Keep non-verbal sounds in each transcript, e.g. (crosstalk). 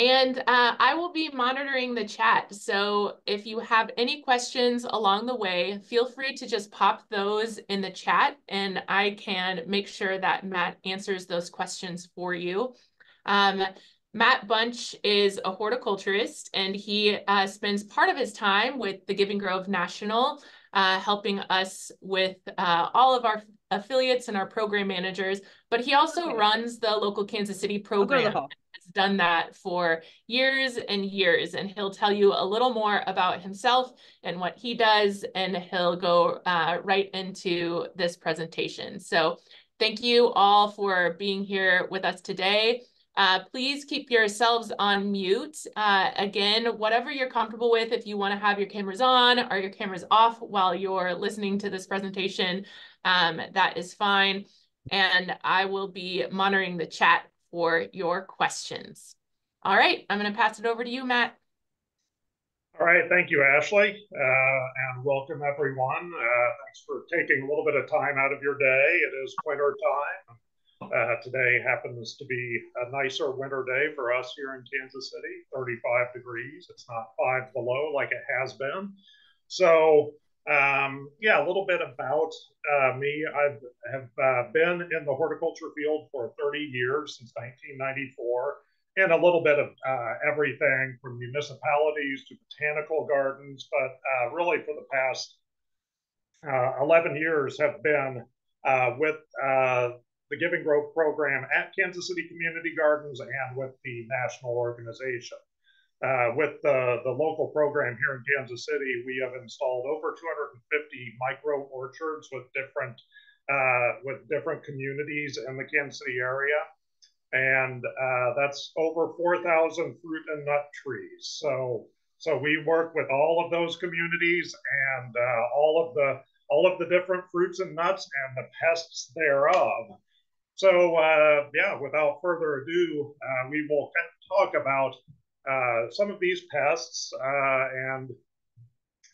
And uh, I will be monitoring the chat. So if you have any questions along the way, feel free to just pop those in the chat and I can make sure that Matt answers those questions for you. Um, Matt Bunch is a horticulturist and he uh, spends part of his time with the Giving Grove National, uh, helping us with uh, all of our affiliates and our program managers, but he also runs the local Kansas City program done that for years and years. And he'll tell you a little more about himself and what he does, and he'll go uh, right into this presentation. So thank you all for being here with us today. Uh, please keep yourselves on mute. Uh, again, whatever you're comfortable with, if you want to have your cameras on or your cameras off while you're listening to this presentation, um, that is fine. And I will be monitoring the chat for your questions. All right, I'm going to pass it over to you, Matt. All right, thank you, Ashley, uh, and welcome everyone. Uh, thanks for taking a little bit of time out of your day. It is winter time. Uh, today happens to be a nicer winter day for us here in Kansas City, 35 degrees. It's not five below like it has been. So um, yeah, a little bit about uh, me. I have uh, been in the horticulture field for 30 years since 1994, and a little bit of uh, everything from municipalities to botanical gardens, but uh, really for the past uh, 11 years have been uh, with the Giving Grove program at Kansas City Community Gardens and with the national organization. Uh, with the, the local program here in Kansas City, we have installed over 250 micro orchards with different uh, with different communities in the Kansas City area, and uh, that's over 4,000 fruit and nut trees. So so we work with all of those communities and uh, all of the all of the different fruits and nuts and the pests thereof. So uh, yeah, without further ado, uh, we will talk about uh, some of these pests uh, and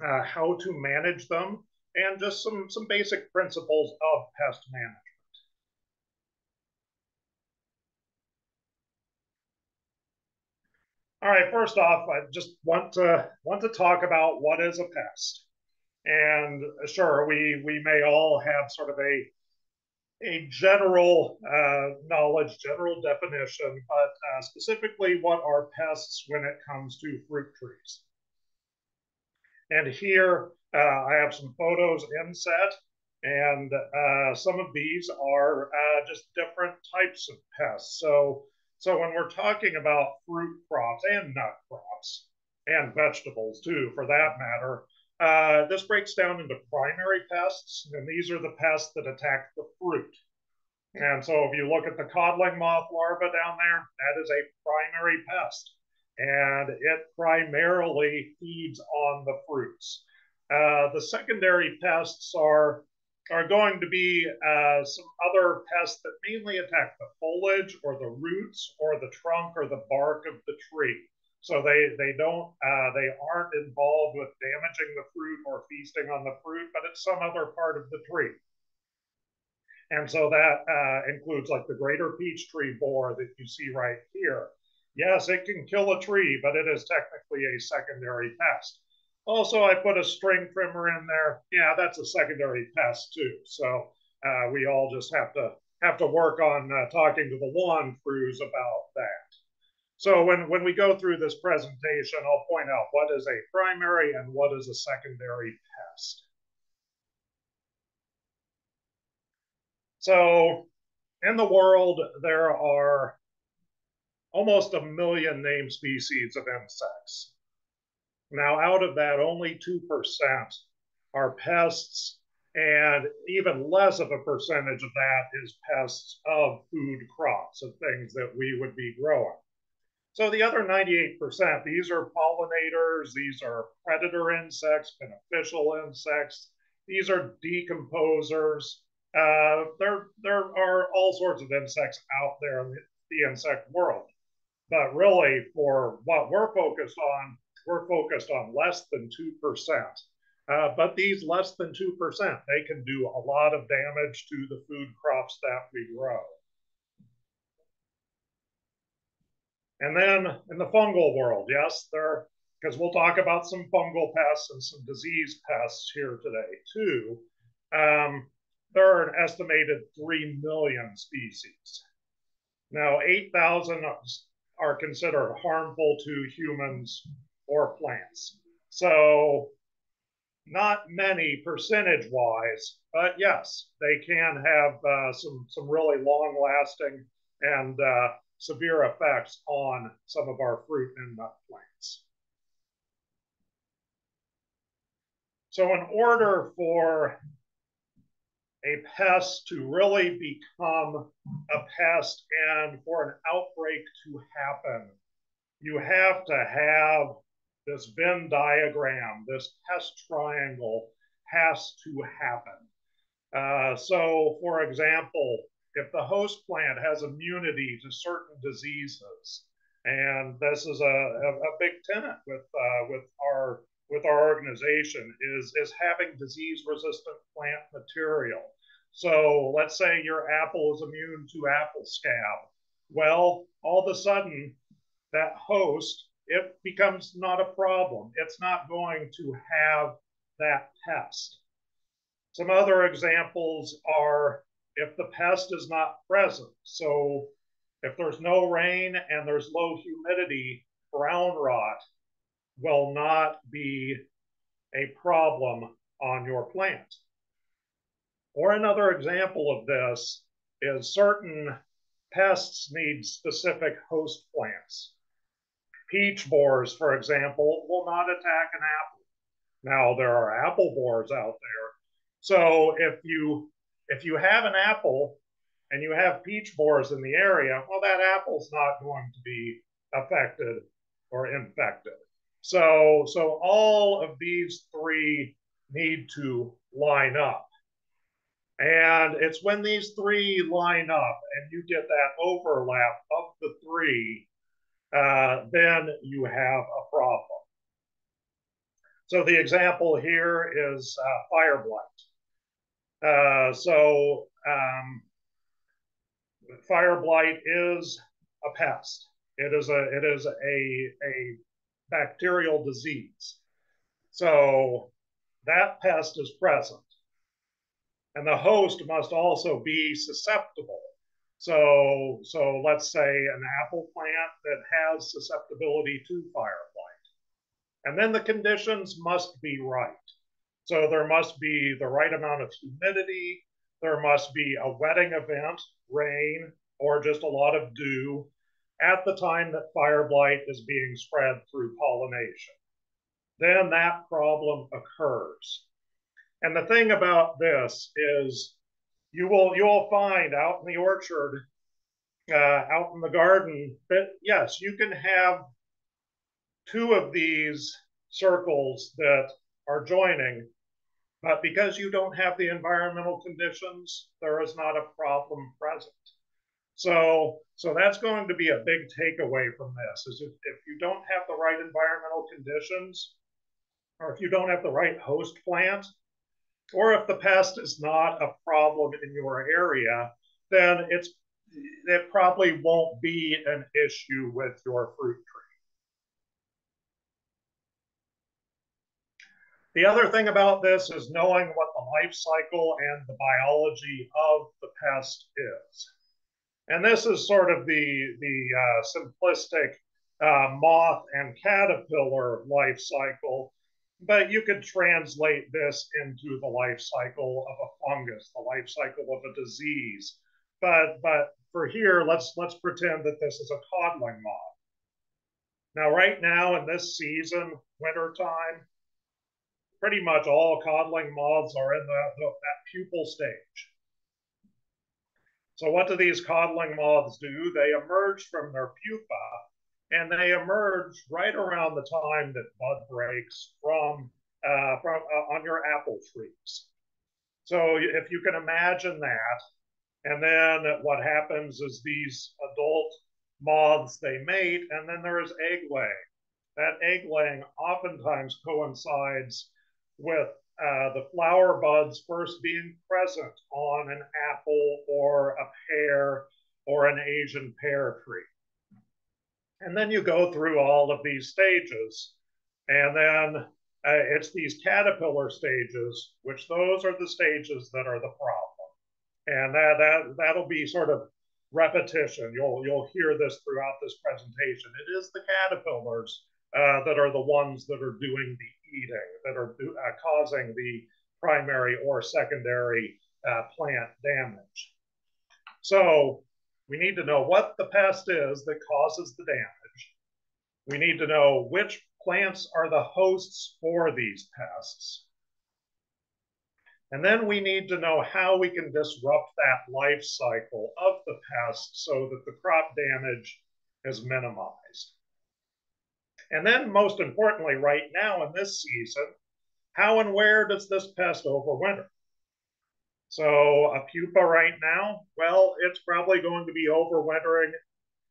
uh, how to manage them, and just some, some basic principles of pest management. All right, first off, I just want to want to talk about what is a pest. And sure, we we may all have sort of a a general uh, knowledge, general definition, but uh, specifically what are pests when it comes to fruit trees. And here uh, I have some photos inset, and uh, some of these are uh, just different types of pests. So, so when we're talking about fruit crops and nut crops, and vegetables too, for that matter, uh, this breaks down into primary pests, and these are the pests that attack the fruit. And so if you look at the codling moth larva down there, that is a primary pest, and it primarily feeds on the fruits. Uh, the secondary pests are are going to be uh, some other pests that mainly attack the foliage or the roots or the trunk or the bark of the tree. So they they don't uh, they aren't involved with damaging the fruit or feasting on the fruit, but it's some other part of the tree. And so that uh, includes like the greater peach tree borer that you see right here. Yes, it can kill a tree, but it is technically a secondary pest. Also, I put a string trimmer in there. Yeah, that's a secondary pest too. So uh, we all just have to have to work on uh, talking to the lawn crews about that. So when, when we go through this presentation, I'll point out what is a primary and what is a secondary pest. So in the world, there are almost a million named species of insects. Now, out of that, only 2% are pests, and even less of a percentage of that is pests of food crops, of things that we would be growing. So the other 98%, these are pollinators, these are predator insects, beneficial insects, these are decomposers. Uh, there, there are all sorts of insects out there in the, insect world. But really, for what we're focused on, we're focused on less than 2%. Uh, but these less than 2%, they can do a lot of damage to the food crops that we grow. And then in the fungal world, yes, there, because we'll talk about some fungal pests and some disease pests here today too. Um, there are an estimated 3 million species. Now, 8,000 are considered harmful to humans or plants. So not many percentage wise, but yes, they can have uh, some, some really long lasting and uh, severe effects on some of our fruit and nut plants. So in order for a pest to really become a pest and for an outbreak to happen, you have to have this Venn diagram, this pest triangle has to happen. Uh, so, for example, if the host plant has immunity to certain diseases, and this is a, a, a big tenet with uh, with our with our organization is is having disease resistant plant material. So let's say your apple is immune to apple scab. Well, all of a sudden, that host it becomes not a problem. It's not going to have that pest. Some other examples are if the pest is not present. So if there's no rain and there's low humidity, brown rot will not be a problem on your plant. Or another example of this is certain pests need specific host plants peach borers, for example, will not attack an apple. Now there are apple borers out there. So if you if you have an apple and you have peach borers in the area, well, that apple's not going to be affected or infected. So so all of these three need to line up. And it's when these three line up and you get that overlap of the three uh, then you have a problem. So the example here is uh, fire blight. Uh, so um, fire blight is a pest. It is a it is a a bacterial disease. So that pest is present, and the host must also be susceptible so, so let's say an apple plant that has susceptibility to fire blight. And then the conditions must be right. So there must be the right amount of humidity, there must be a wetting event, rain, or just a lot of dew at the time that fire blight is being spread through pollination. Then that problem occurs. And the thing about this is you will you will find out in the orchard, uh, out in the garden, that yes, you can have two of these circles that are joining, but because you don't have the environmental conditions, there is not a problem present. So, so that's going to be a big takeaway from this is if, if you don't have the right environmental conditions, or if you don't have the right host plant, or if the pest is not a problem in your area, then it's it probably won't be an issue with your fruit tree. The other thing about this is knowing what the life cycle and the biology of the pest is. And this is sort of the, the uh, simplistic uh, moth and caterpillar life cycle but you could translate this into the life cycle of a fungus, the life cycle of a disease. But but for here, let's let's pretend that this is a codling moth. Now, right now in this season, wintertime, pretty much all codling moths are in the, the, that pupal stage. So what do these codling moths do? They emerge from their pupa and they emerge right around the time that bud breaks from, uh, from uh, on your apple trees. So if you can imagine that, and then what happens is these adult moths they mate, and then there is egg laying. That egg laying oftentimes coincides with uh, the flower buds first being present on an apple or a pear or an Asian pear tree. And then you go through all of these stages. And then uh, it's these caterpillar stages, which those are the stages that are the problem. And that, that, that'll be sort of repetition. You'll, you'll hear this throughout this presentation. It is the caterpillars uh, that are the ones that are doing the eating, that are uh, causing the primary or secondary uh, plant damage. So we need to know what the pest is that causes the damage. We need to know which plants are the hosts for these pests. And then we need to know how we can disrupt that life cycle of the pest so that the crop damage is minimized. And then, most importantly, right now in this season, how and where does this pest overwinter? So a pupa right now, well, it's probably going to be overwintering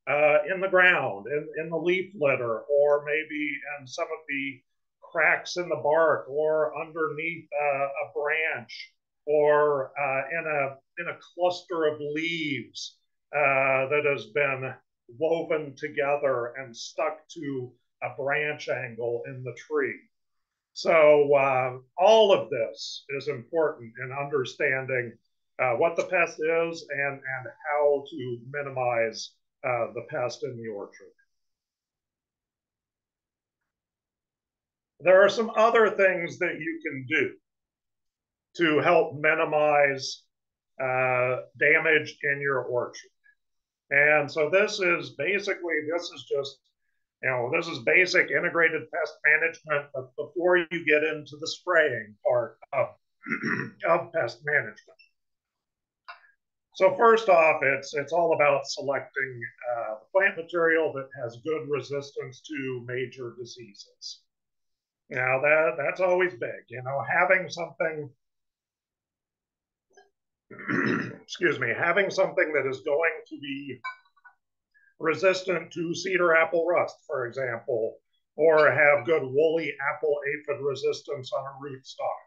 uh, in the ground, in, in the leaf litter, or maybe in some of the cracks in the bark, or underneath uh, a branch, or uh, in a in a cluster of leaves uh, that has been woven together and stuck to a branch angle in the tree. So uh, all of this is important in understanding uh, what the pest is and, and how to minimize uh, the pest in the orchard. There are some other things that you can do to help minimize uh, damage in your orchard. And so this is basically, this is just you know, this is basic integrated pest management but before you get into the spraying part of, (clears throat) of pest management. So first off, it's it's all about selecting uh, the plant material that has good resistance to major diseases. Now that that's always big. You know, having something, (clears throat) excuse me, having something that is going to be resistant to cedar apple rust, for example, or have good woolly apple aphid resistance on a rootstock.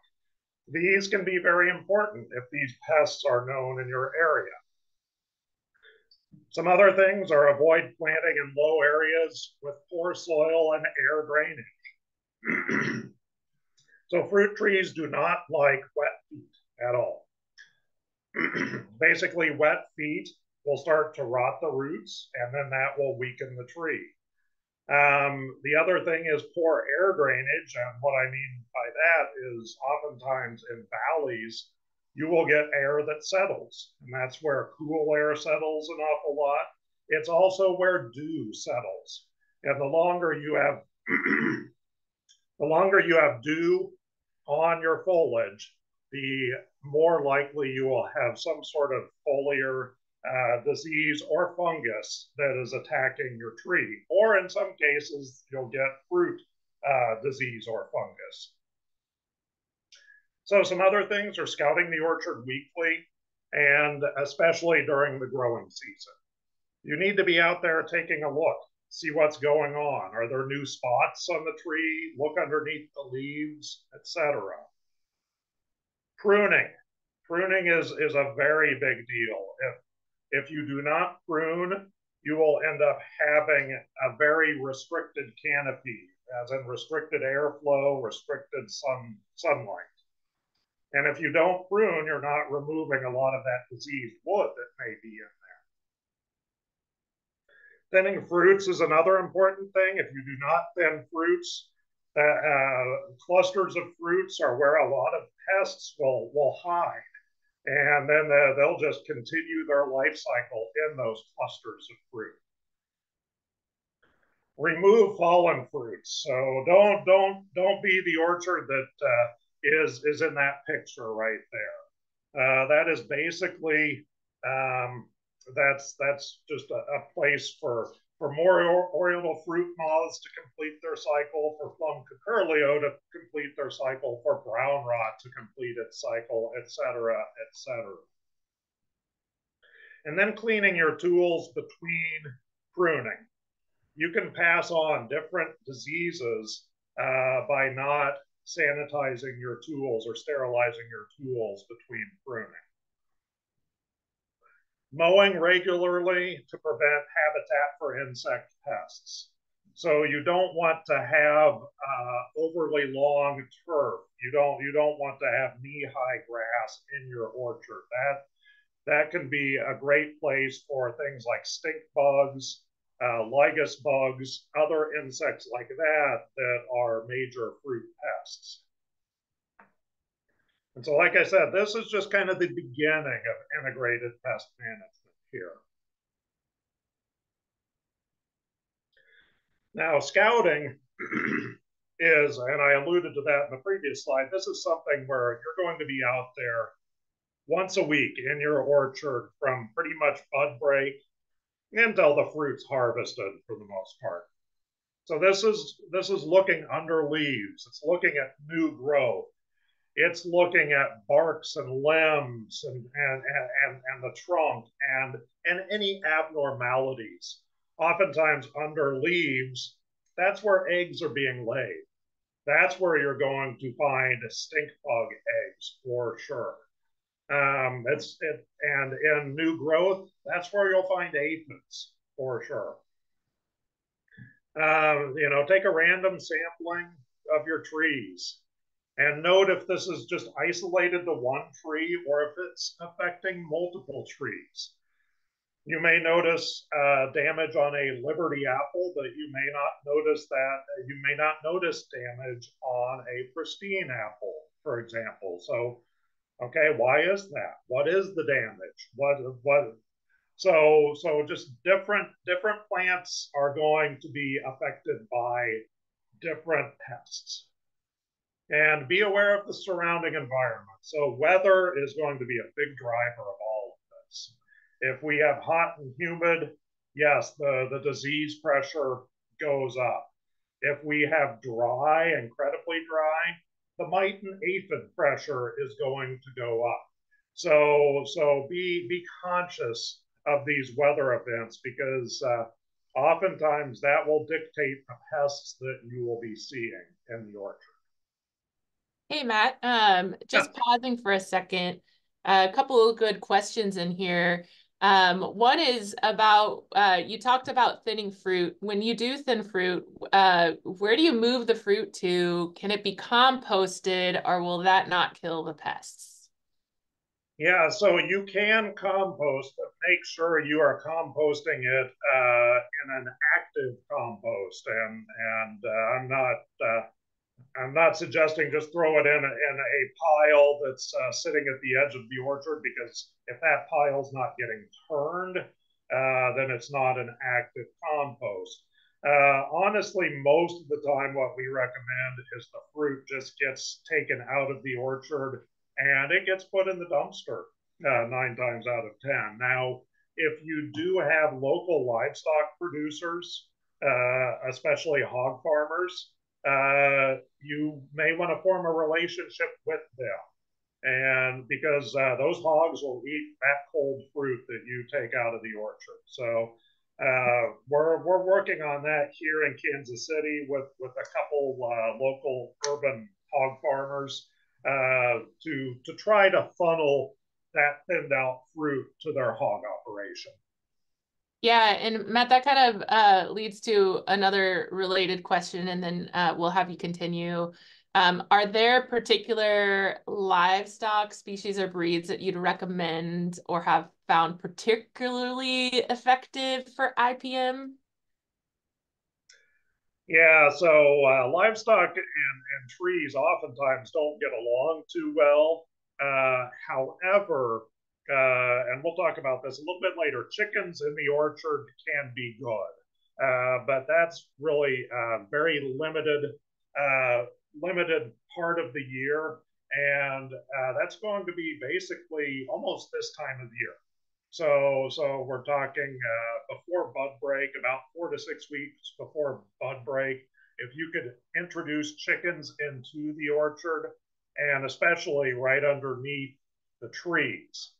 These can be very important if these pests are known in your area. Some other things are avoid planting in low areas with poor soil and air drainage. (clears throat) so fruit trees do not like wet feet at all. (clears throat) Basically, wet feet will start to rot the roots, and then that will weaken the tree. Um, the other thing is poor air drainage, and what I mean by that is oftentimes in valleys, you will get air that settles, and that's where cool air settles an awful lot. It's also where dew settles, and the longer you have, (clears throat) the longer you have dew on your foliage, the more likely you will have some sort of foliar uh, disease or fungus that is attacking your tree. Or in some cases, you'll get fruit uh, disease or fungus. So some other things are scouting the orchard weekly and especially during the growing season. You need to be out there taking a look, see what's going on. Are there new spots on the tree? Look underneath the leaves, etc. Pruning. Pruning is, is a very big deal. If if you do not prune, you will end up having a very restricted canopy, as in restricted airflow, restricted sun, sunlight. And if you don't prune, you're not removing a lot of that diseased wood that may be in there. Thinning fruits is another important thing. If you do not thin fruits, uh, uh, clusters of fruits are where a lot of pests will, will hide and then they'll just continue their life cycle in those clusters of fruit. Remove fallen fruits. So don't don't don't be the orchard that uh, is is in that picture right there. Uh, that is basically um, that's that's just a, a place for for more oriental fruit moths to complete their cycle, for plum curculio to complete their cycle, for brown rot to complete its cycle, etc., etc. And then cleaning your tools between pruning. You can pass on different diseases uh, by not sanitizing your tools or sterilizing your tools between pruning. Mowing regularly to prevent habitat for insect pests. So you don't want to have uh, overly long turf. You don't you don't want to have knee-high grass in your orchard. That that can be a great place for things like stink bugs, uh, lygus bugs, other insects like that that are major fruit pests. And so, like I said, this is just kind of the beginning of integrated pest management here. Now, scouting is, and I alluded to that in the previous slide, this is something where you're going to be out there once a week in your orchard from pretty much bud break until the fruit's harvested for the most part. So this is this is looking under leaves. It's looking at new growth. It's looking at barks and limbs and and, and, and the trunk and and any abnormalities. Oftentimes under leaves, that's where eggs are being laid. That's where you're going to find stink bug eggs for sure. Um, it's it, and in new growth, that's where you'll find aphids for sure. Um, you know, take a random sampling of your trees and note if this is just isolated to one tree or if it's affecting multiple trees. You may notice uh, damage on a Liberty apple, but you may not notice that. You may not notice damage on a pristine apple, for example. So Okay, why is that? What is the damage? What what? So so just different different plants are going to be affected by different pests. And be aware of the surrounding environment. So weather is going to be a big driver of all of this. If we have hot and humid, yes, the, the disease pressure goes up. If we have dry, incredibly dry, the mite and aphid pressure is going to go up. So, so be, be conscious of these weather events because uh, oftentimes that will dictate the pests that you will be seeing in the orchard. Hey, Matt, um, just yeah. pausing for a second. Uh, a couple of good questions in here. Um, one is about uh, you talked about thinning fruit. When you do thin fruit, uh, where do you move the fruit to? Can it be composted or will that not kill the pests? Yeah, so you can compost, but make sure you are composting it uh, in an active compost. And and uh, I'm not uh, I'm not suggesting just throw it in a, in a pile that's uh, sitting at the edge of the orchard because if that pile's not getting turned, uh, then it's not an active compost. Uh, honestly, most of the time, what we recommend is the fruit just gets taken out of the orchard and it gets put in the dumpster uh, nine times out of 10. Now, if you do have local livestock producers, uh, especially hog farmers, uh, you may want to form a relationship with them. And because uh, those hogs will eat that cold fruit that you take out of the orchard. So uh, we're, we're working on that here in Kansas City with, with a couple uh, local urban hog farmers uh, to, to try to funnel that thinned out fruit to their hog operation. Yeah, and Matt, that kind of uh, leads to another related question, and then uh, we'll have you continue. Um, are there particular livestock species or breeds that you'd recommend or have found particularly effective for IPM? Yeah, so uh, livestock and, and trees oftentimes don't get along too well. Uh, however, uh, and we'll talk about this a little bit later. Chickens in the orchard can be good, uh, but that's really a very limited, uh, limited part of the year, and uh, that's going to be basically almost this time of year. So, so we're talking uh, before bud break, about four to six weeks before bud break. If you could introduce chickens into the orchard, and especially right underneath the trees,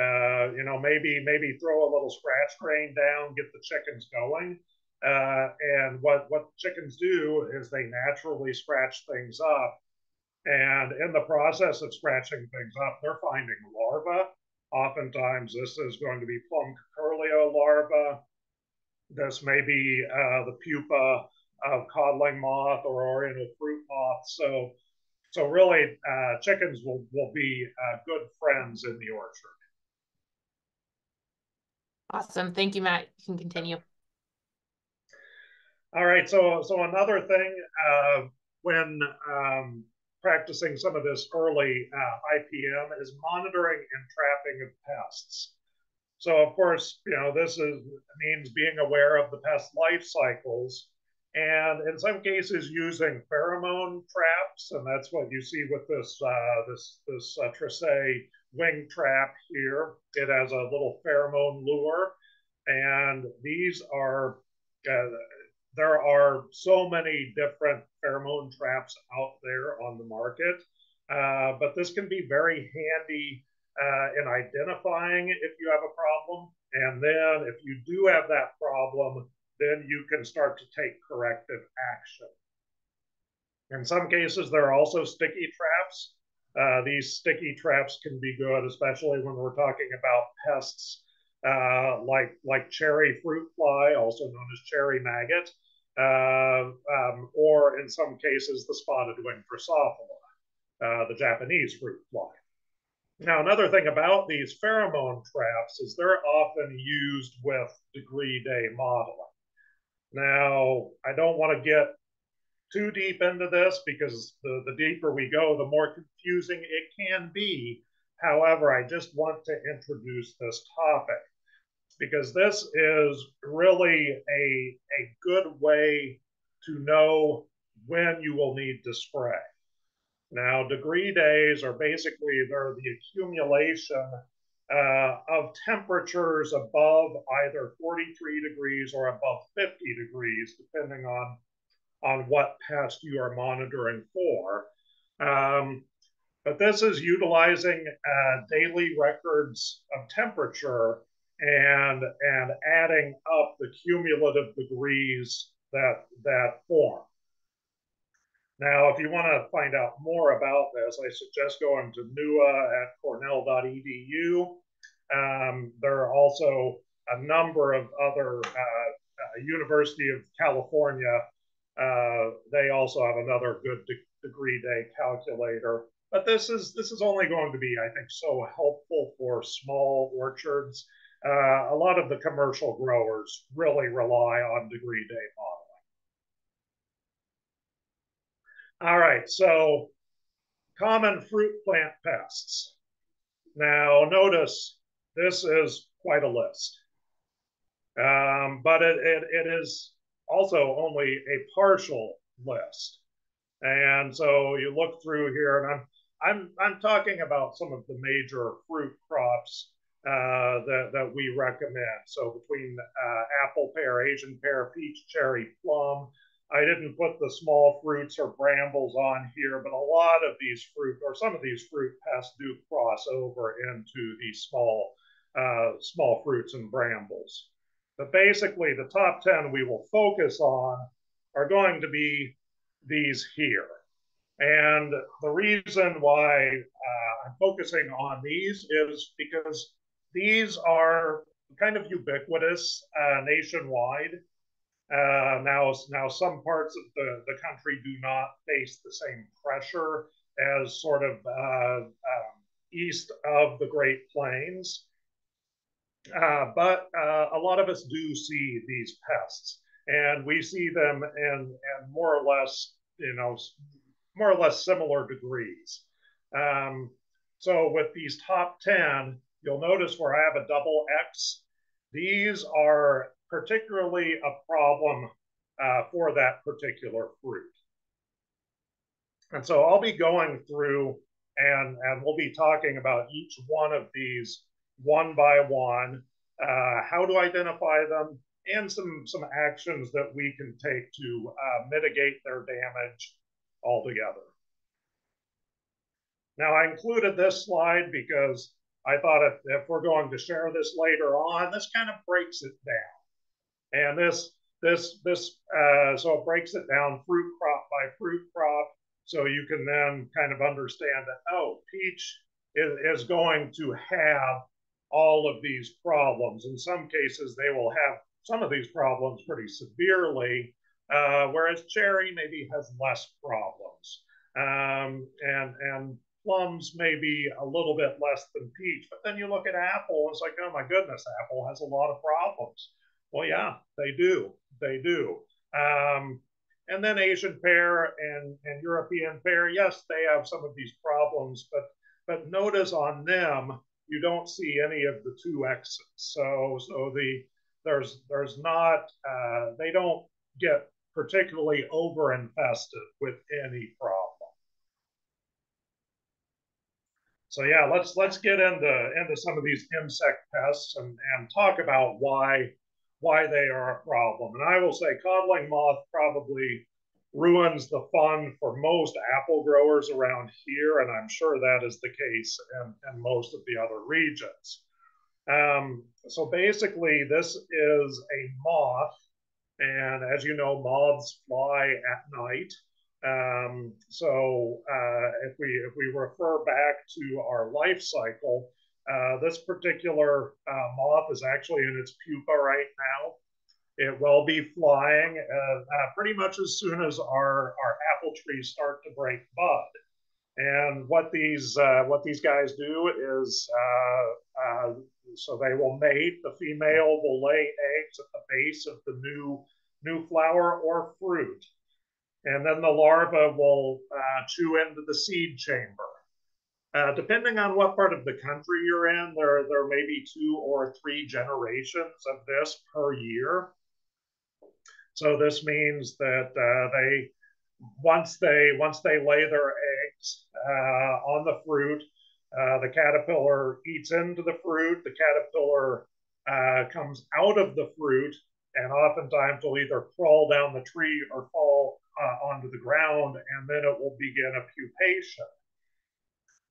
uh, you know, maybe maybe throw a little scratch grain down, get the chickens going. Uh, and what what chickens do is they naturally scratch things up, and in the process of scratching things up, they're finding larvae Oftentimes, this is going to be plum curculio larva. This may be uh, the pupa of codling moth or oriental fruit moth. So, so really, uh, chickens will, will be uh, good friends in the orchard. Awesome. Thank you, Matt. You can continue. All right. So, so another thing uh, when um, practicing some of this early uh, IPM is monitoring and trapping of pests. So of course, you know, this is means being aware of the pest life cycles and in some cases using pheromone traps. And that's what you see with this, uh, this, this uh, wing trap here. It has a little pheromone lure. And these are, uh, there are so many different pheromone traps out there on the market. Uh, but this can be very handy uh, in identifying if you have a problem. And then if you do have that problem, then you can start to take corrective action. In some cases, there are also sticky traps. Uh, these sticky traps can be good, especially when we're talking about pests uh, like, like cherry fruit fly, also known as cherry maggot, uh, um, or in some cases, the spotted wing Drosophila, uh, the Japanese fruit fly. Now, another thing about these pheromone traps is they're often used with degree day modeling. Now, I don't want to get too deep into this because the, the deeper we go, the more confusing it can be. However, I just want to introduce this topic because this is really a, a good way to know when you will need to spray. Now, degree days are basically they're the accumulation uh, of temperatures above either 43 degrees or above 50 degrees, depending on, on what pest you are monitoring for. Um, but this is utilizing uh, daily records of temperature and, and adding up the cumulative degrees that, that form. Now, if you want to find out more about this, I suggest going to NEWA at cornell.edu. Um, there are also a number of other uh, uh, University of California. Uh, they also have another good de degree day calculator. But this is this is only going to be, I think, so helpful for small orchards. Uh, a lot of the commercial growers really rely on degree day modeling. All right, so common fruit plant pests. Now notice this is quite a list, um, but it, it, it is also only a partial list. And so you look through here, and I'm I'm I'm talking about some of the major fruit crops uh, that that we recommend. So between uh, apple, pear, Asian pear, peach, cherry, plum, I didn't put the small fruits or brambles on here, but a lot of these fruit or some of these fruit pests do cross over into these small, uh, small fruits and brambles. But basically, the top 10 we will focus on are going to be these here. And the reason why uh, I'm focusing on these is because these are kind of ubiquitous uh, nationwide. Uh, now, now some parts of the, the country do not face the same pressure as sort of uh, um, east of the Great Plains. Uh, but uh, a lot of us do see these pests, and we see them in, in more or less, you know, more or less similar degrees. Um, so with these top 10, you'll notice where I have a double X. These are particularly a problem uh, for that particular fruit. And so I'll be going through and, and we'll be talking about each one of these one by one, uh, how to identify them, and some, some actions that we can take to uh, mitigate their damage altogether. Now, I included this slide because I thought if, if we're going to share this later on, this kind of breaks it down. And this this this uh, so it breaks it down fruit crop by fruit crop, so you can then kind of understand that oh, peach is, is going to have all of these problems. In some cases, they will have some of these problems pretty severely, uh, whereas cherry maybe has less problems. Um, and, and plums may be a little bit less than peach. But then you look at apple, and it's like, oh my goodness, apple has a lot of problems. Well, yeah, they do. They do. Um, and then Asian pear and, and European pear, yes, they have some of these problems, but but notice on them you don't see any of the two X's. So so the there's there's not uh, they don't get particularly over infested with any problem. So yeah, let's let's get into into some of these insect pests and, and talk about why why they are a problem. And I will say codling moth probably ruins the fun for most apple growers around here, and I'm sure that is the case in, in most of the other regions. Um, so basically, this is a moth, and as you know, moths fly at night. Um, so uh, if we if we refer back to our life cycle, uh, this particular uh, moth is actually in its pupa right now. It will be flying uh, uh, pretty much as soon as our, our apple trees start to break bud. And what these uh, what these guys do is so they will mate. The female will lay eggs at the base of the new new flower or fruit and then the larva will uh, chew into the seed chamber. Uh, depending on what part of the country you're in, there, there may be two or three generations of this per year. So this means that uh, they once they once they lay their eggs uh, on the fruit, uh, the caterpillar eats into the fruit. The caterpillar uh, comes out of the fruit and oftentimes will either crawl down the tree or fall uh, onto the ground, and then it will begin a pupation.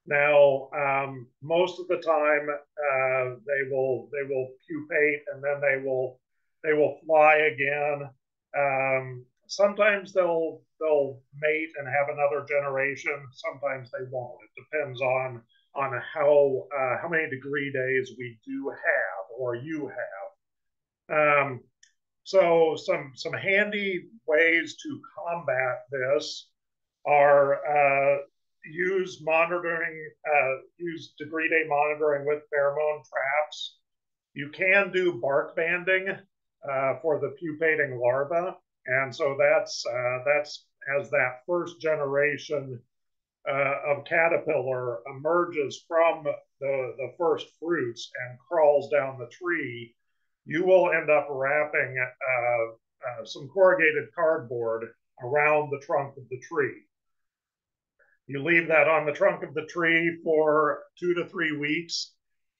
Now, um, most of the time, uh, they will they will pupate, and then they will they will fly again. Um, sometimes they'll they'll mate and have another generation. Sometimes they won't. It depends on on how uh, how many degree days we do have or you have. Um, so some some handy ways to combat this are uh, use monitoring, uh, use degree day monitoring with pheromone traps. You can do bark banding uh, for the pupating larva, and so that's uh, that's as that first generation uh, of caterpillar emerges from the, the first fruits and crawls down the tree you will end up wrapping uh, uh, some corrugated cardboard around the trunk of the tree. You leave that on the trunk of the tree for two to three weeks,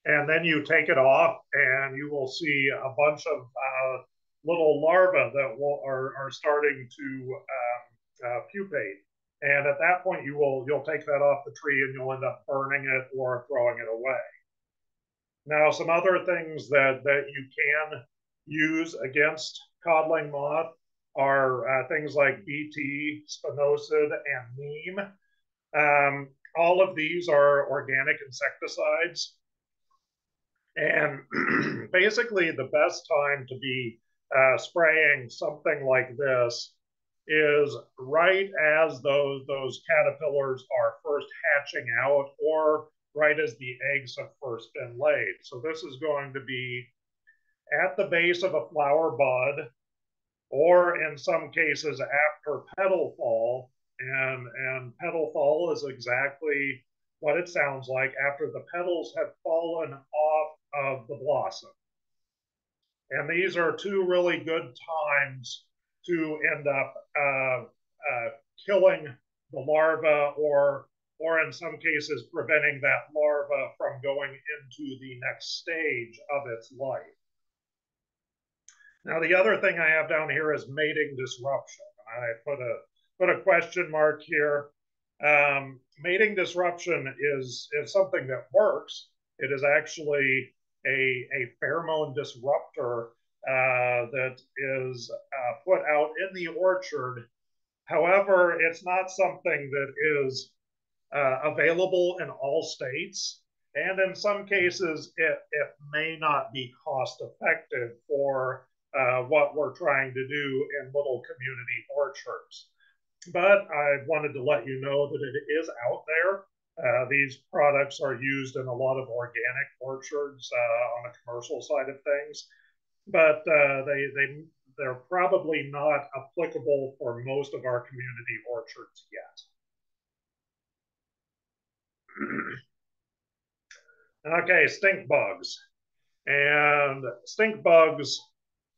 and then you take it off, and you will see a bunch of uh, little larvae that will, are, are starting to um, uh, pupate. And at that point, you will you'll take that off the tree, and you'll end up burning it or throwing it away. Now, some other things that, that you can use against codling moth are uh, things like BT, spinosad, and neem. Um, all of these are organic insecticides. And (clears throat) basically, the best time to be uh, spraying something like this is right as those, those caterpillars are first hatching out or right as the eggs have first been laid. So this is going to be at the base of a flower bud, or in some cases after petal fall. And, and petal fall is exactly what it sounds like after the petals have fallen off of the blossom. And these are two really good times to end up uh, uh, killing the larva or or in some cases, preventing that larva from going into the next stage of its life. Now, the other thing I have down here is mating disruption. I put a put a question mark here. Um, mating disruption is is something that works. It is actually a, a pheromone disruptor uh, that is uh, put out in the orchard. However, it's not something that is uh, available in all states. And in some cases, it, it may not be cost effective for uh, what we're trying to do in little community orchards. But I wanted to let you know that it is out there. Uh, these products are used in a lot of organic orchards uh, on the commercial side of things, but uh, they, they, they're probably not applicable for most of our community orchards yet. (clears throat) okay, stink bugs. And stink bugs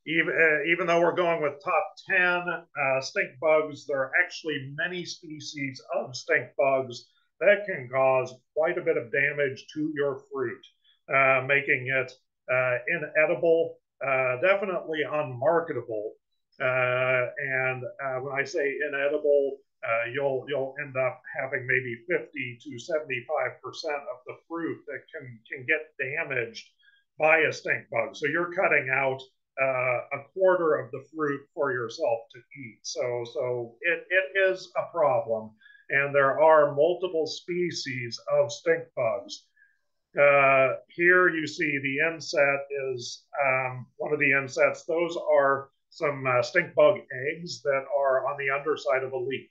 even, uh, even though we're going with top 10 uh, stink bugs, there are actually many species of stink bugs that can cause quite a bit of damage to your fruit, uh, making it uh, inedible, uh, definitely unmarketable. Uh, and when I say inedible, you'll you'll end up having maybe 50 to 75 percent of the fruit that can can get damaged by a stink bug. So you're cutting out uh, a quarter of the fruit for yourself to eat. So, so it, it is a problem. And there are multiple species of stink bugs. Uh, here you see the inset is um, one of the insets. Those are some uh, stink bug eggs that are on the underside of a leaf.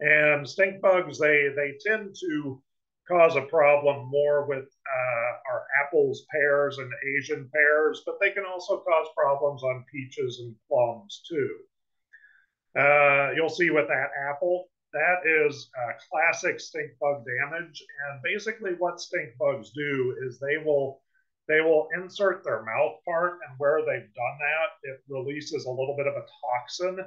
And stink bugs, they, they tend to cause a problem more with uh, our apples, pears, and Asian pears, but they can also cause problems on peaches and plums too. Uh, you'll see with that apple, that is classic stink bug damage. And basically what stink bugs do is they will they will insert their mouth part and where they've done that, it releases a little bit of a toxin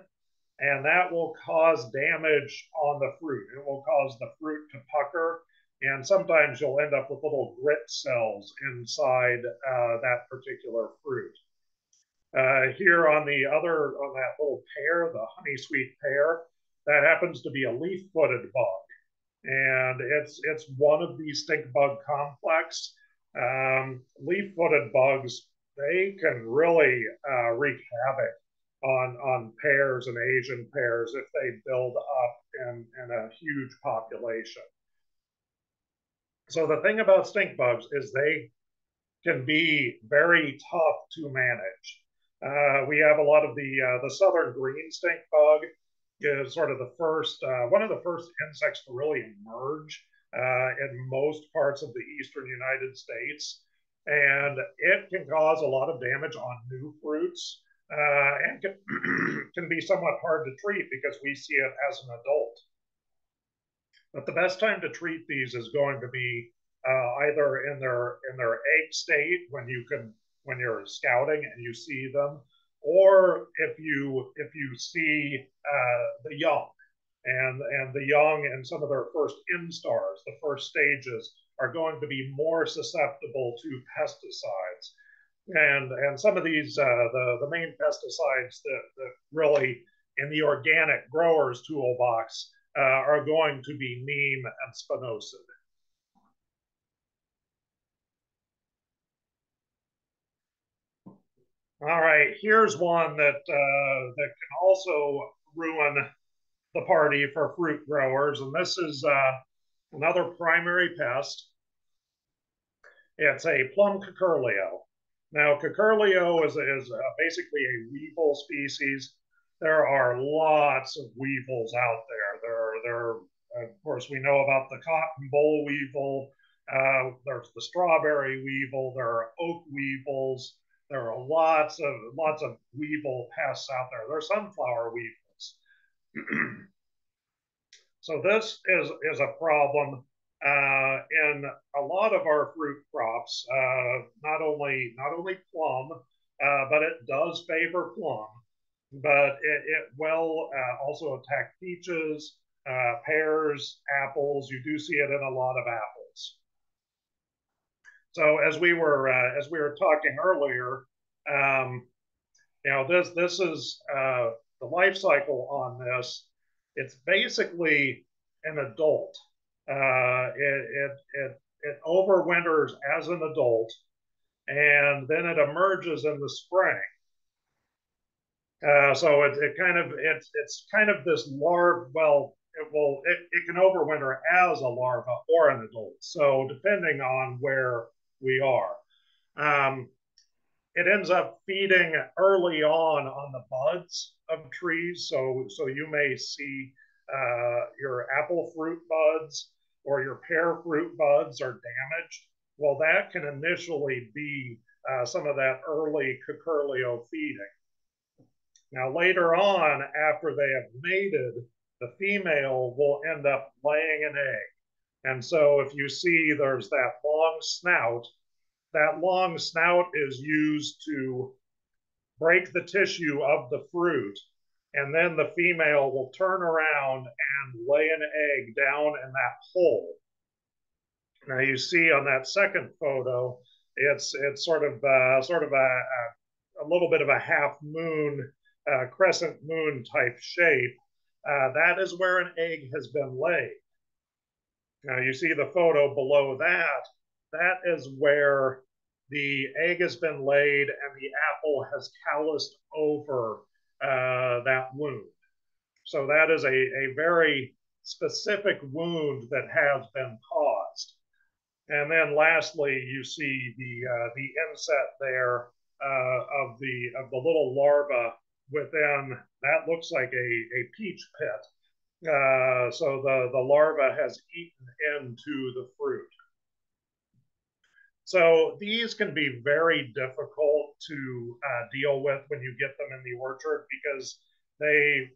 and that will cause damage on the fruit. It will cause the fruit to pucker and sometimes you'll end up with little grit cells inside uh, that particular fruit. Uh, here on the other, on that little pear, the honey sweet pear, that happens to be a leaf-footed bug. And it's, it's one of these stink bug complex. Um, leaf-footed bugs, they can really uh, wreak havoc on, on pears and Asian pears if they build up in, in a huge population. So the thing about stink bugs is they can be very tough to manage. Uh, we have a lot of the uh, the southern green stink bug is sort of the first uh, one of the first insects to really emerge uh, in most parts of the eastern United States, and it can cause a lot of damage on new fruits uh, and can, (clears throat) can be somewhat hard to treat because we see it as an adult. But the best time to treat these is going to be either in their in their egg state when you can when you're scouting and you see them, or if you if you see uh, the young and and the young and some of their first instars, the first stages are going to be more susceptible to pesticides. And and some of these uh, the the main pesticides that, that really in the organic growers toolbox uh, are going to be neem and spinosad. All right, here's one that uh, that can also ruin the party for fruit growers, and this is uh, another primary pest. It's a plum curculio. Now, curculio is, is uh, basically a weevil species there are lots of weevils out there. There, there. Of course, we know about the cotton boll weevil. Uh, there's the strawberry weevil. There are oak weevils. There are lots of lots of weevil pests out there. There are sunflower weevils. (clears throat) so this is is a problem uh, in a lot of our fruit crops. Uh, not only not only plum, uh, but it does favor plum but it, it will uh, also attack peaches, uh, pears, apples. You do see it in a lot of apples. So as we were uh, as we were talking earlier, um, you know this this is uh, the life cycle on this. It's basically an adult. Uh, it, it it it overwinters as an adult, and then it emerges in the spring uh, so it, it kind of it's it's kind of this large well it will it, it can overwinter as a larva or an adult. So depending on where we are. Um, it ends up feeding early on on the buds of trees. So, so you may see uh, your apple fruit buds or your pear fruit buds are damaged. Well, that can initially be uh, some of that early curculio feeding. Now, later on, after they have mated, the female will end up laying an egg. And so if you see there's that long snout, that long snout is used to break the tissue of the fruit. And then the female will turn around and lay an egg down in that hole. Now you see on that second photo, it's it's sort of uh, sort of a, a, little bit of a half moon, uh, crescent moon type shape. Uh, that is where an egg has been laid. Now you see the photo below that that is where the egg has been laid and the apple has calloused over uh, that wound. So that is a, a very specific wound that has been caused. And then lastly, you see the, uh, the inset there uh, of, the, of the little larva within, that looks like a, a peach pit. Uh, so the, the larva has eaten into the fruit. So these can be very difficult to uh, deal with when you get them in the orchard because they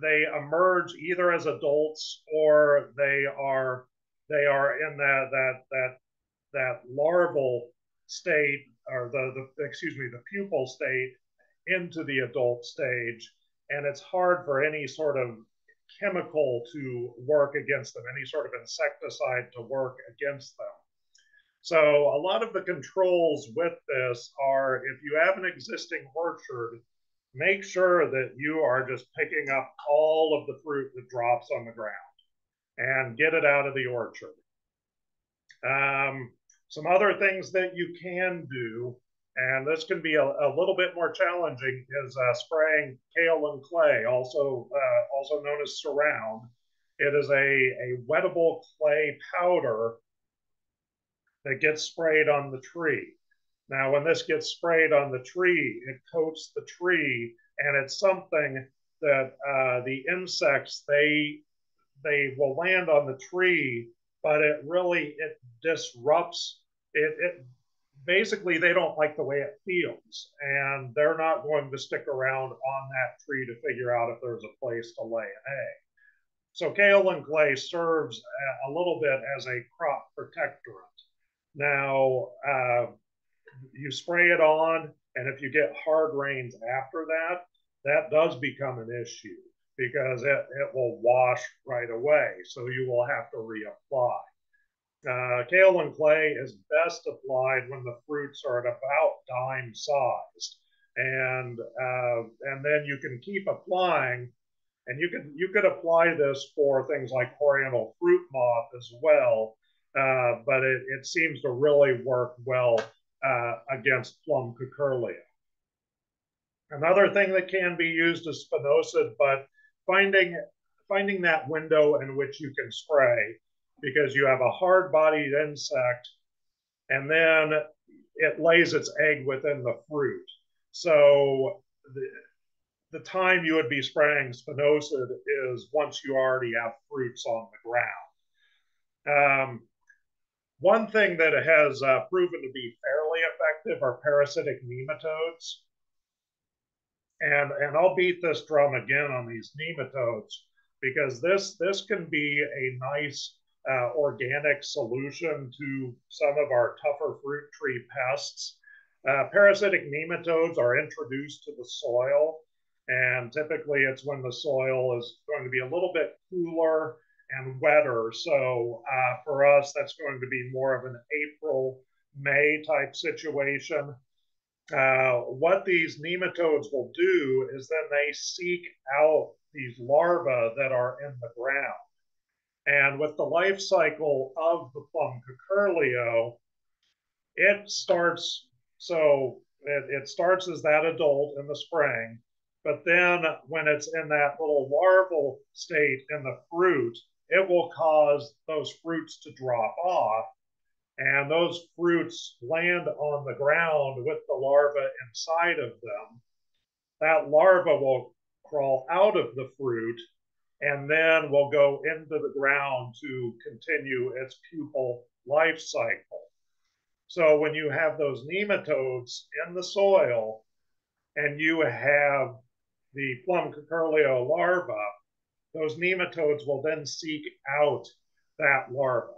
they emerge either as adults or they are they are in that that that that larval state or the, the excuse me the pupal state into the adult stage and it's hard for any sort of chemical to work against them any sort of insecticide to work against them so a lot of the controls with this are if you have an existing orchard, make sure that you are just picking up all of the fruit that drops on the ground and get it out of the orchard. Um, some other things that you can do, and this can be a, a little bit more challenging, is uh, spraying kaolin clay, also uh, also known as surround. It is a, a wettable clay powder that gets sprayed on the tree. Now, when this gets sprayed on the tree, it coats the tree, and it's something that uh, the insects they they will land on the tree, but it really it disrupts it. It basically they don't like the way it feels, and they're not going to stick around on that tree to figure out if there's a place to lay an egg. So kaolin clay serves a little bit as a crop protectorant. Now, uh, you spray it on, and if you get hard rains after that, that does become an issue because it, it will wash right away. So you will have to reapply. Uh, kaolin clay is best applied when the fruits are at about dime sized. And, uh, and then you can keep applying and you could you could apply this for things like oriental fruit moth as well uh, but it, it, seems to really work well uh, against plum curculio. Another thing that can be used is spinosad, but finding finding that window in which you can spray because you have a hard-bodied insect and then it lays its egg within the fruit. So the, the time you would be spraying spinosad is once you already have fruits on the ground. Um, one thing that has uh, proven to be fairly effective are parasitic nematodes. And, and I'll beat this drum again on these nematodes because this, this can be a nice uh, organic solution to some of our tougher fruit tree pests. Uh, parasitic nematodes are introduced to the soil, and typically it's when the soil is going to be a little bit cooler and wetter. So uh, for us, that's going to be more of an April, May type situation. Uh, what these nematodes will do is then they seek out these larvae that are in the ground. And with the life cycle of the plum curculio, it starts, so it, it starts as that adult in the spring. But then when it's in that little larval state in the fruit, it will cause those fruits to drop off. And those fruits land on the ground with the larva inside of them. That larva will crawl out of the fruit and then will go into the ground to continue its pupal life cycle. So when you have those nematodes in the soil and you have the plum curculio larva, those nematodes will then seek out that larva.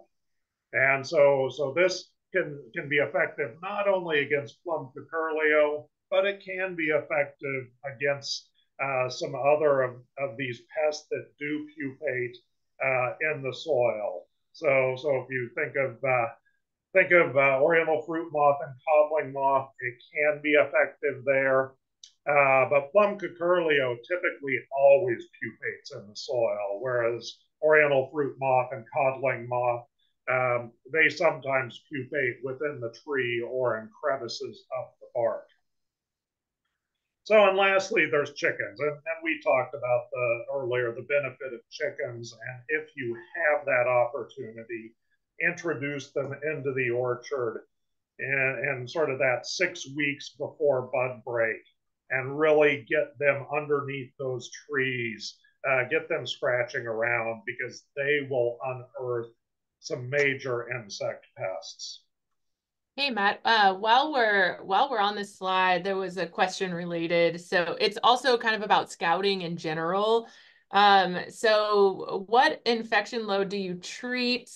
And so, so this can, can be effective not only against plum curculio, but it can be effective against uh, some other of, of these pests that do pupate uh, in the soil. So, so if you think of uh, think of uh, oriental fruit moth and codling moth, it can be effective there. Uh, but plum curculio typically always pupates in the soil, whereas oriental fruit moth and codling moth, um, they sometimes pupate within the tree or in crevices of the bark. So, and lastly, there's chickens. And, and we talked about the earlier the benefit of chickens. And if you have that opportunity, introduce them into the orchard and, and sort of that six weeks before bud break and really get them underneath those trees, uh, get them scratching around because they will unearth some major insect pests. Hey Matt, uh, while we're while we're on this slide, there was a question related. So it's also kind of about scouting in general. Um, so what infection load do you treat?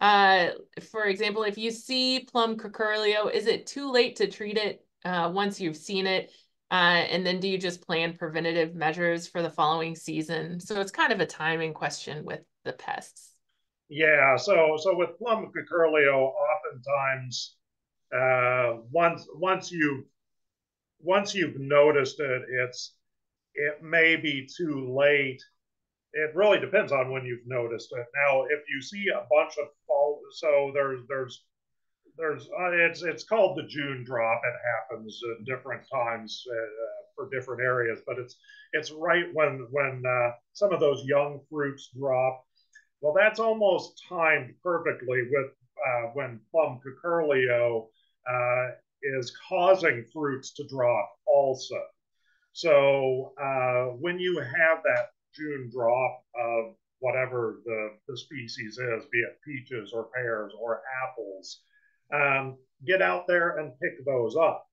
Uh, for example, if you see plum curculio, is it too late to treat it uh, once you've seen it? Uh, and then do you just plan preventative measures for the following season? So it's kind of a timing question with the pests. Yeah, so so with plum curculio, oftentimes uh, once once you once you've noticed it, it's it may be too late. It really depends on when you've noticed it. Now, if you see a bunch of fall, so there's there's there's uh, it's it's called the June drop. It happens at different times uh, for different areas, but it's it's right when when uh, some of those young fruits drop. Well, that's almost timed perfectly with uh, when plum curculio uh, is causing fruits to drop also. So uh, when you have that June drop of whatever the, the species is, be it peaches or pears or apples, um, get out there and pick those up.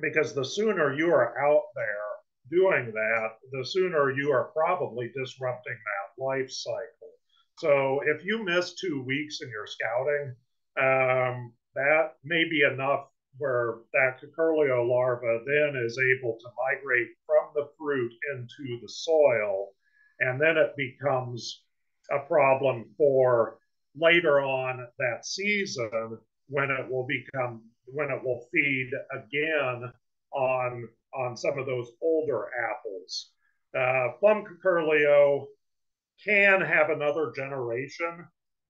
Because the sooner you are out there doing that, the sooner you are probably disrupting that life cycle. So if you miss two weeks in your scouting, um, that may be enough where that curculio larva then is able to migrate from the fruit into the soil. And then it becomes a problem for later on that season when it will become when it will feed again on on some of those older apples. Uh, plum curculio can have another generation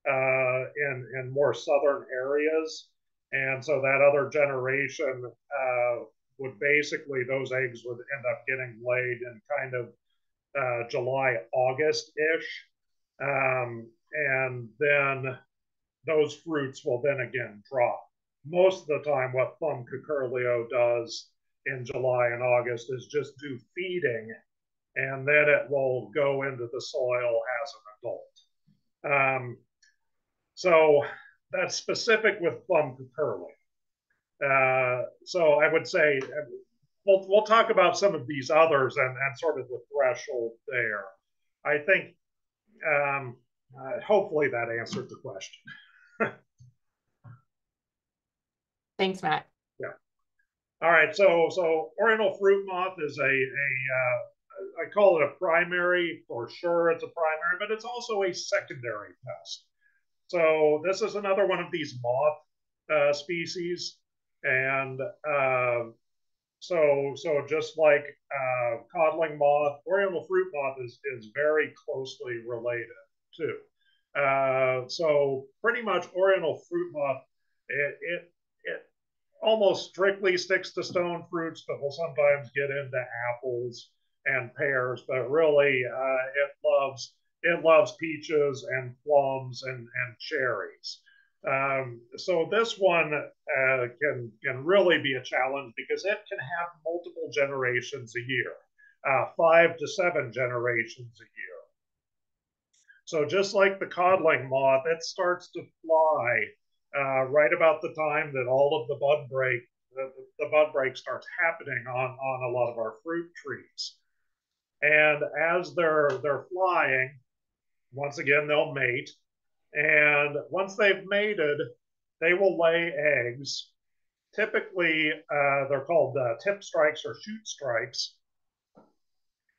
uh, in in more southern areas, and so that other generation uh, would basically those eggs would end up getting laid in kind of uh, July August ish. Um, and then those fruits will then again drop. Most of the time, what plum curculio does in July and August is just do feeding, and then it will go into the soil as an adult. Um, so that's specific with plum curculio. Uh, so I would say we'll, we'll talk about some of these others and, and sort of the threshold there. I think um, uh, hopefully that answered the question. (laughs) Thanks, Matt. Yeah. All right. So, so oriental fruit moth is a, a uh, I call it a primary for sure. It's a primary, but it's also a secondary pest. So this is another one of these moth uh, species, and uh, so so just like uh, codling moth, oriental fruit moth is is very closely related too. Uh, so pretty much oriental fruit moth, it, it, it almost strictly sticks to stone fruits, but will sometimes get into apples and pears. But really, uh, it loves it loves peaches and plums and, and cherries. Um, so this one uh, can can really be a challenge because it can have multiple generations a year, uh, five to seven generations a year. So just like the codling moth, it starts to fly uh, right about the time that all of the bud break the, the bud break starts happening on on a lot of our fruit trees. And as they're they're flying, once again they'll mate, and once they've mated, they will lay eggs. Typically, uh, they're called uh, tip strikes or shoot strikes,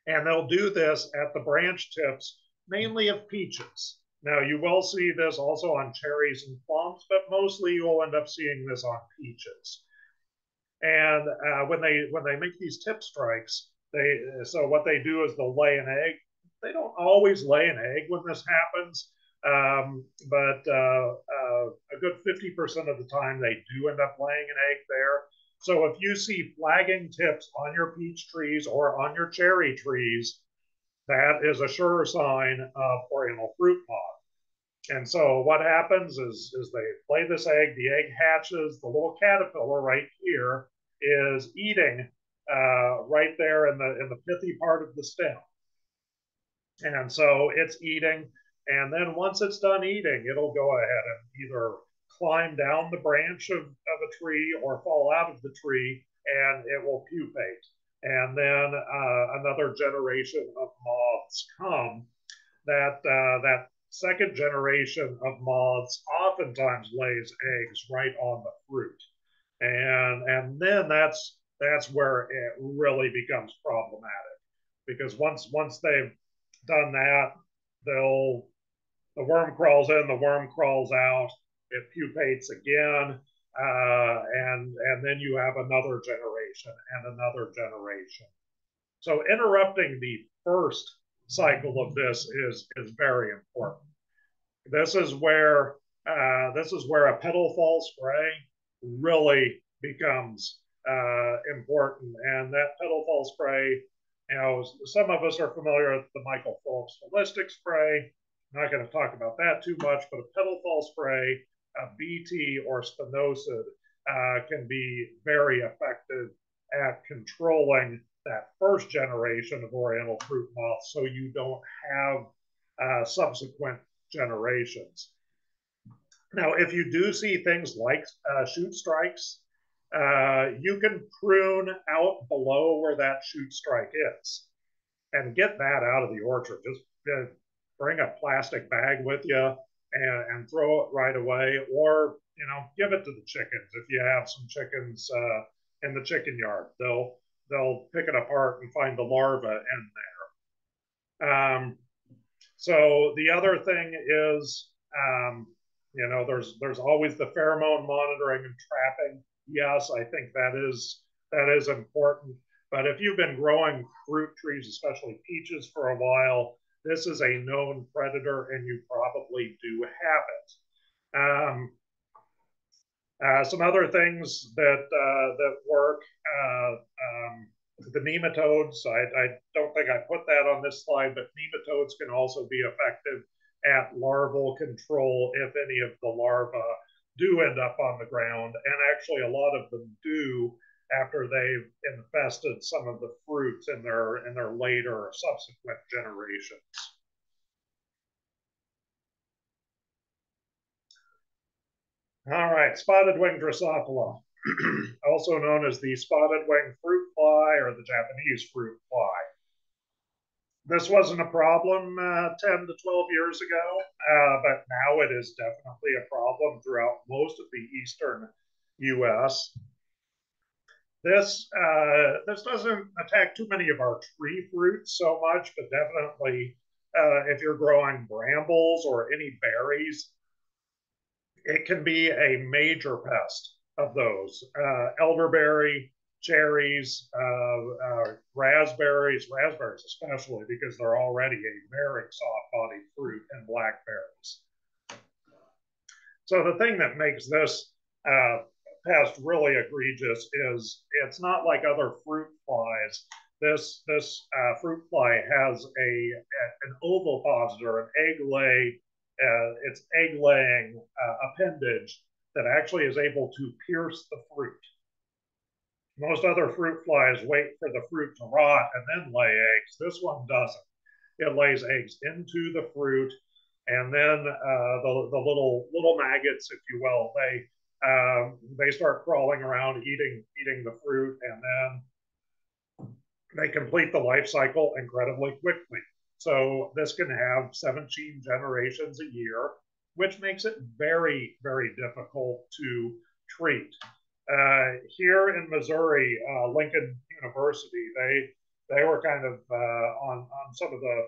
and they'll do this at the branch tips, mainly of peaches. Now, you will see this also on cherries and plums, but mostly you'll end up seeing this on peaches. And uh, when they when they make these tip strikes, they so what they do is they'll lay an egg. They don't always lay an egg when this happens, um, but uh, uh, a good 50% of the time they do end up laying an egg there. So if you see flagging tips on your peach trees or on your cherry trees, that is a sure sign of oriental fruit moth. And so what happens is, is they lay this egg, the egg hatches, the little caterpillar right here is eating uh, right there in the in the pithy part of the stem. And so it's eating, and then once it's done eating, it'll go ahead and either climb down the branch of, of a tree or fall out of the tree, and it will pupate. And then uh, another generation of moths come. That uh, that second generation of moths oftentimes lays eggs right on the fruit, and and then that's that's where it really becomes problematic because once once they've done that, they'll the worm crawls in, the worm crawls out, it pupates again, uh, and and then you have another generation and another generation. So interrupting the first cycle of this is is very important. This is where uh, this is where a petal fall spray really becomes uh, important, and that petal fall spray. You know, some of us are familiar with the Michael Phillips Holistic Spray. I'm not going to talk about that too much, but a petal fall spray, a BT or spinosad, uh, can be very effective at controlling that first generation of oriental fruit moth so you don't have uh, subsequent generations. Now, if you do see things like uh, shoot strikes, uh, you can prune out below where that shoot strike is and get that out of the orchard. Just uh, bring a plastic bag with you and, and, throw it right away, or you know, give it to the chickens if you have some chickens uh, in the chicken yard. They'll they'll pick it apart and find the larva in there. Um, so the other thing is, um, you know, there's there's always the pheromone monitoring and trapping yes, I think that is that is important. But if you've been growing fruit trees, especially peaches, for a while, this is a known predator, and you probably do have it. Um, uh, some other things that uh, that work. Uh, um, the nematodes. I, I, don't think I put that on this slide, but nematodes can also be effective at larval control if any of the larvae do end up on the ground, and actually a lot of them do after they've infested some of the fruits in their in their later subsequent generations. All right, spotted wing Drosophila, (clears throat) also known as the spotted wing fruit fly or the Japanese fruit fly this wasn't a problem uh, 10 to 12 years ago, uh, but now it is definitely a problem throughout most of the eastern U.S. This uh, this doesn't attack too many of our tree fruits so much, but definitely uh, if you're growing brambles or any berries, it can be a major pest of those. Uh, elderberry, cherries, uh, uh, raspberries, raspberries especially because they're already a very soft bodied fruit, and blackberries. So the thing that makes this uh, pest really egregious is it's not like other fruit flies. This this uh, fruit fly has a, a an ovipositor, an egg lay, uh, its egg laying uh, appendage that actually is able to pierce the fruit. Most other fruit flies wait for the fruit to rot and then lay eggs. This one doesn't. It lays eggs into the fruit, and then uh, the, the little little maggots, if you will, they um, they start crawling around, eating eating the fruit, and then they complete the life cycle incredibly quickly. So this can have 17 generations a year, which makes it very, very difficult to treat. Uh, here in Missouri, uh, Lincoln University, they they were kind of uh, on on some of the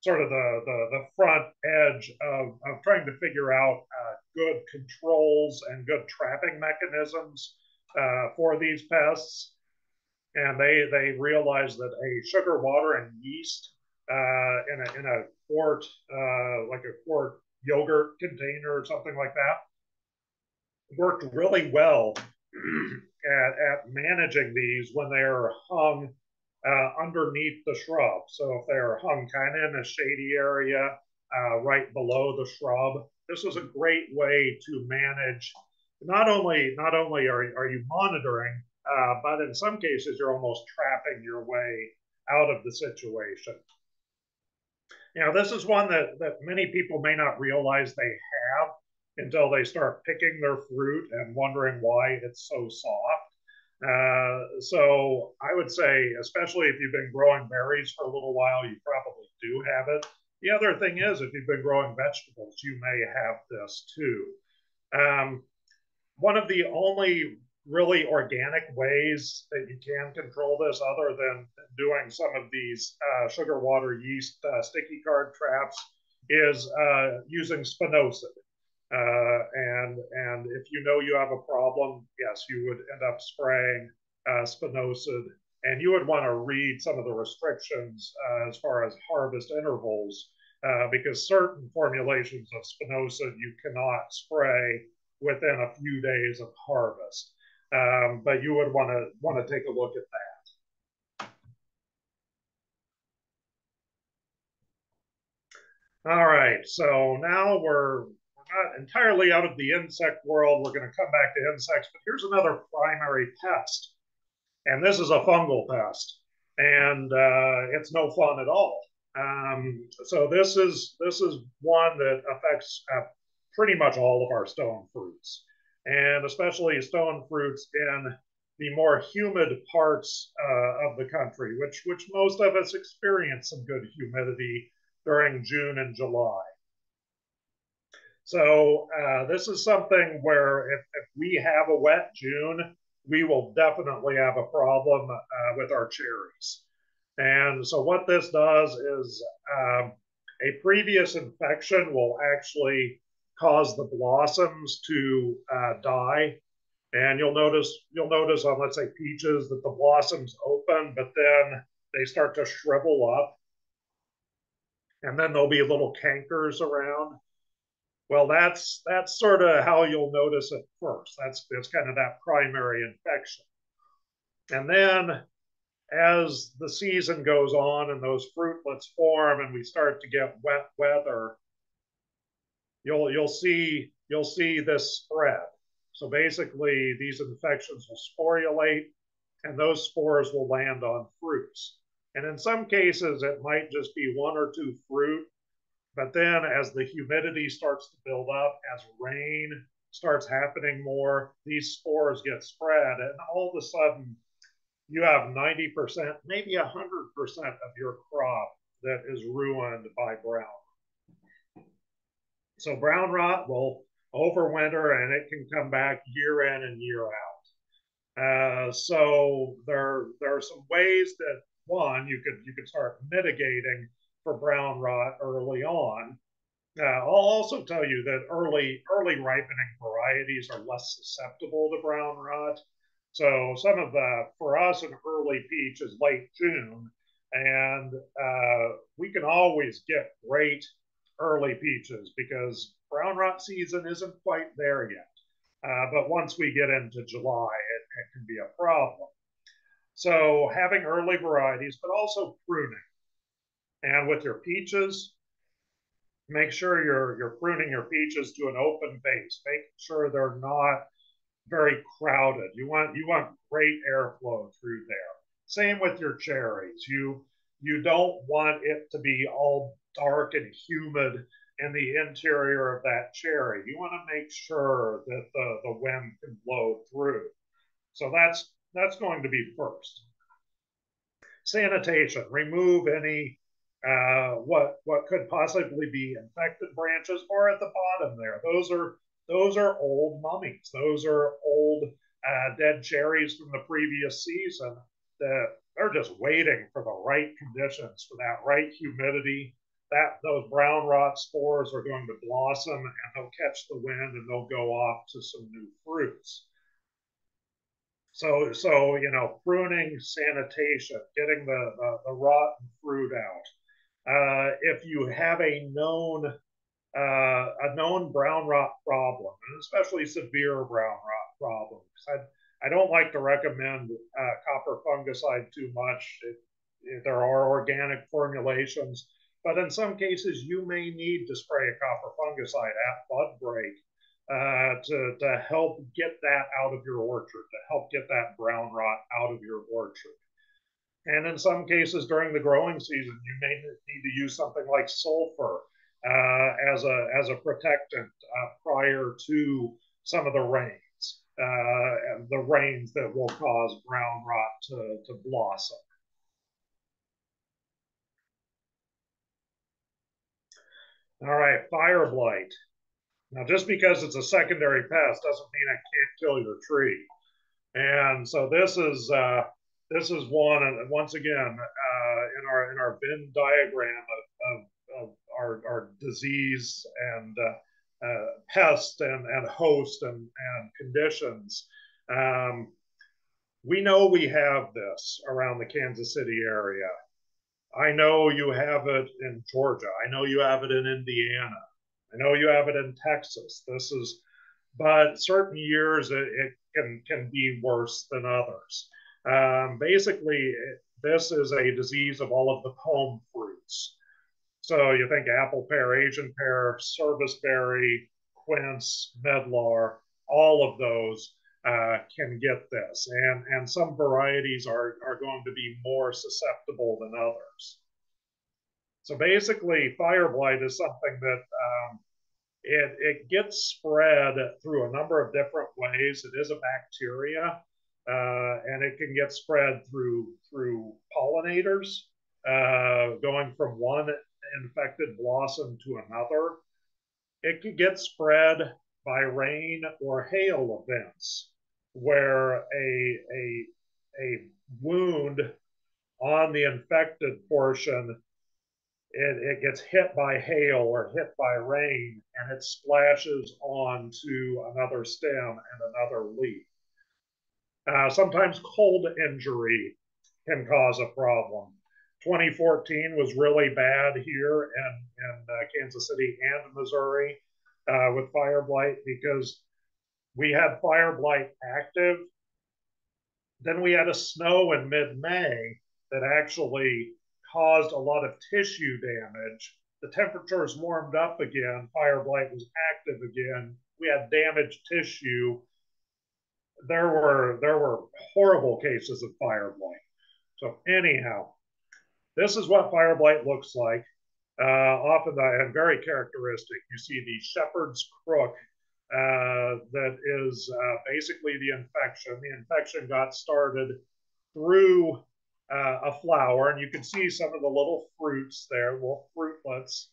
sort of the the, the front edge of, of trying to figure out uh, good controls and good trapping mechanisms uh, for these pests. And they they realized that a sugar, water, and yeast uh, in a in a quart like a quart yogurt container or something like that worked really well (clears throat) at, at managing these when they're hung uh, underneath the shrub. So if they're hung kind of in a shady area uh, right below the shrub, this is a great way to manage. Not only not only are, are you monitoring, uh, but in some cases you're almost trapping your way out of the situation. Now, this is one that, that many people may not realize they have until they start picking their fruit and wondering why it's so soft. Uh, so I would say, especially if you've been growing berries for a little while, you probably do have it. The other thing is, if you've been growing vegetables, you may have this too. Um, one of the only really organic ways that you can control this, other than doing some of these uh, sugar water yeast uh, sticky card traps, is uh, using spinosad. Uh, and and if you know you have a problem, yes, you would end up spraying uh, spinosad, and you would want to read some of the restrictions uh, as far as harvest intervals, uh, because certain formulations of spinosad you cannot spray within a few days of harvest. Um, but you would want to want to take a look at that. All right, so now we're not entirely out of the insect world. We're going to come back to insects, but here's another primary pest. And this is a fungal pest. And uh, it's no fun at all. Um, so this is this is one that affects uh, pretty much all of our stone fruits, and especially stone fruits in the more humid parts uh, of the country, which which most of us experience some good humidity during June and July. So uh, this is something where if, if, we have a wet June, we will definitely have a problem uh, with our cherries. And so what this does is um, a previous infection will actually cause the blossoms to uh, die. And you'll notice you'll notice on let's say peaches that the blossoms open, but then they start to shrivel up. And then there'll be little cankers around. Well, that's that's sort of how you'll notice it first. That's that's kind of that primary infection. And then as the season goes on and those fruitlets form and we start to get wet weather, you'll you'll see you'll see this spread. So basically these infections will sporulate and those spores will land on fruits. And in some cases it might just be one or two fruit but then as the humidity starts to build up, as rain starts happening more, these spores get spread. And all of a sudden, you have 90%, maybe 100% of your crop that is ruined by brown. So brown rot will overwinter and it can come back year in and year out. Uh, so there, there are some ways that one you could you could start mitigating for brown rot early on. Uh, I'll also tell you that early early ripening varieties are less susceptible to brown rot. So some of the for us an early peach is late June, and uh, we can always get great early peaches because brown rot season isn't quite there yet. Uh, but once we get into July, it, it can be a problem. So having early varieties, but also pruning. And with your peaches, make sure you're you're pruning your peaches to an open base. Make sure they're not very crowded. You want you want great airflow through there. Same with your cherries. You you don't want it to be all dark and humid in the interior of that cherry. You want to make sure that the, the wind can blow through. So that's that's going to be first. Sanitation, remove any uh, what what could possibly be infected branches or at the bottom there. Those are those are old mummies. Those are old uh, dead cherries from the previous season that they're just waiting for the right conditions, for that right humidity. That those brown rot spores are going to blossom and they'll catch the wind and they'll go off to some new fruits. So, so you know, pruning, sanitation, getting the, the, the rotten fruit out. Uh, if you have a known uh, a known brown rot problem, and especially severe brown rot problems, I, I don't like to recommend uh, copper fungicide too much. It, it, there are organic formulations, but in some cases you may need to spray a copper fungicide at bud break uh, to, to help get that out of your orchard, to help get that brown rot out of your orchard. And in some cases during the growing season, you may need to use something like sulfur uh, as, a, as a protectant uh, prior to some of the rains, uh, the rains that will cause brown rot to, to blossom. All right, fire blight. Now, just because it's a secondary pest doesn't mean it can't kill your tree. And so this is uh, this is one, and once again, uh, in our in our Venn diagram of, of, of our, our disease and uh, uh, pest and, and host and, and conditions, um, we know we have this around the Kansas City area. I know you have it in Georgia. I know you have it in Indiana. I know you have it in Texas. This is, but certain years it, it can can be worse than others. Um, basically, this is a disease of all of the pome fruits. So you think apple pear, Asian pear, service berry, quince, medlar, all of those uh, can get this. And, and some varieties are, are going to be more susceptible than others. So basically, fire blight is something that um, it, it gets spread through a number of different ways. It is a bacteria, uh, and it can get spread through through pollinators, uh, going from one infected blossom to another. It can get spread by rain or hail events, where a a a wound on the infected portion it, it gets hit by hail or hit by rain and it splashes onto another stem and another leaf. Uh, sometimes cold injury can cause a problem. 2014 was really bad here in, in uh, Kansas City and Missouri uh, with fire blight because we had fire blight active. Then we had a snow in mid May that actually caused a lot of tissue damage. The temperatures warmed up again, fire blight was active again. We had damaged tissue. There were there were horrible cases of fire blight. So anyhow, this is what fire blight looks like. Uh, often and very characteristic. You see the shepherd's crook uh, that is uh, basically the infection. The infection got started through uh, a flower, and you can see some of the little fruits there, little fruitlets.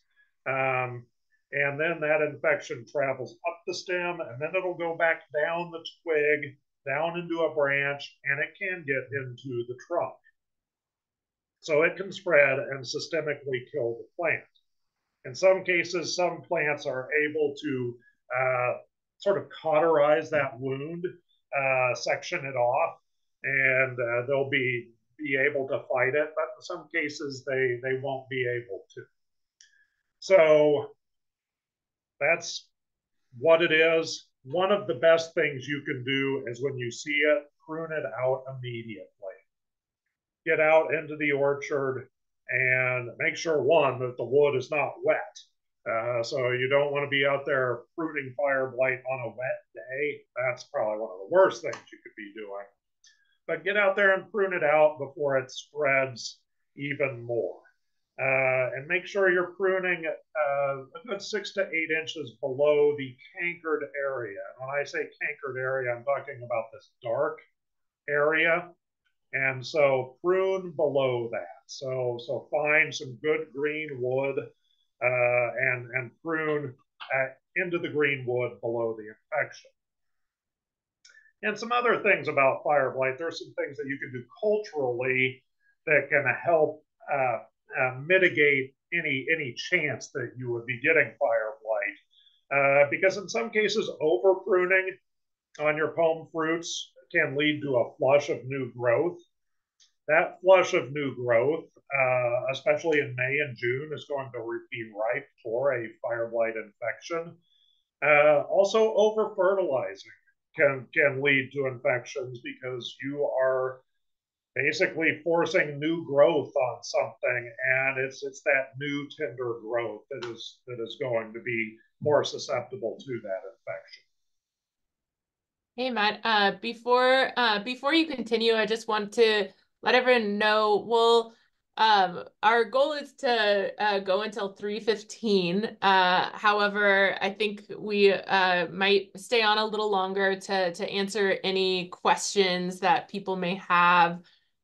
Um, and then that infection travels up the stem, and then it'll go back down the twig, down into a branch, and it can get into the trunk. So it can spread and systemically kill the plant. In some cases, some plants are able to uh, sort of cauterize that wound, uh, section it off, and uh, they'll be be able to fight it, but in some cases they, they won't be able to. So that's what it is. One of the best things you can do is when you see it, prune it out immediately. Get out into the orchard and make sure one that the wood is not wet. Uh, so you don't want to be out there pruning fire blight on a wet day. That's probably one of the worst things you could be doing. But get out there and prune it out before it spreads even more. Uh, and make sure you're pruning uh, a good six to eight inches below the cankered area. And when I say cankered area, I'm talking about this dark area. And so prune below that. So, so find some good green wood uh, and, and prune at, into the green wood below the infection. And some other things about fire blight. There's some things that you can do culturally that can help uh, uh, mitigate any any chance that you would be getting fire blight. Uh, because in some cases, over pruning on your pome fruits can lead to a flush of new growth. That flush of new growth, uh, especially in May and June, is going to be ripe for a fire blight infection. Uh, also, over fertilizing can can lead to infections because you are basically forcing new growth on something and it's it's that new tender growth that is that is going to be more susceptible to that infection hey matt uh, before uh, before you continue i just want to let everyone know we'll um, our goal is to uh, go until 3.15. Uh, however, I think we uh, might stay on a little longer to, to answer any questions that people may have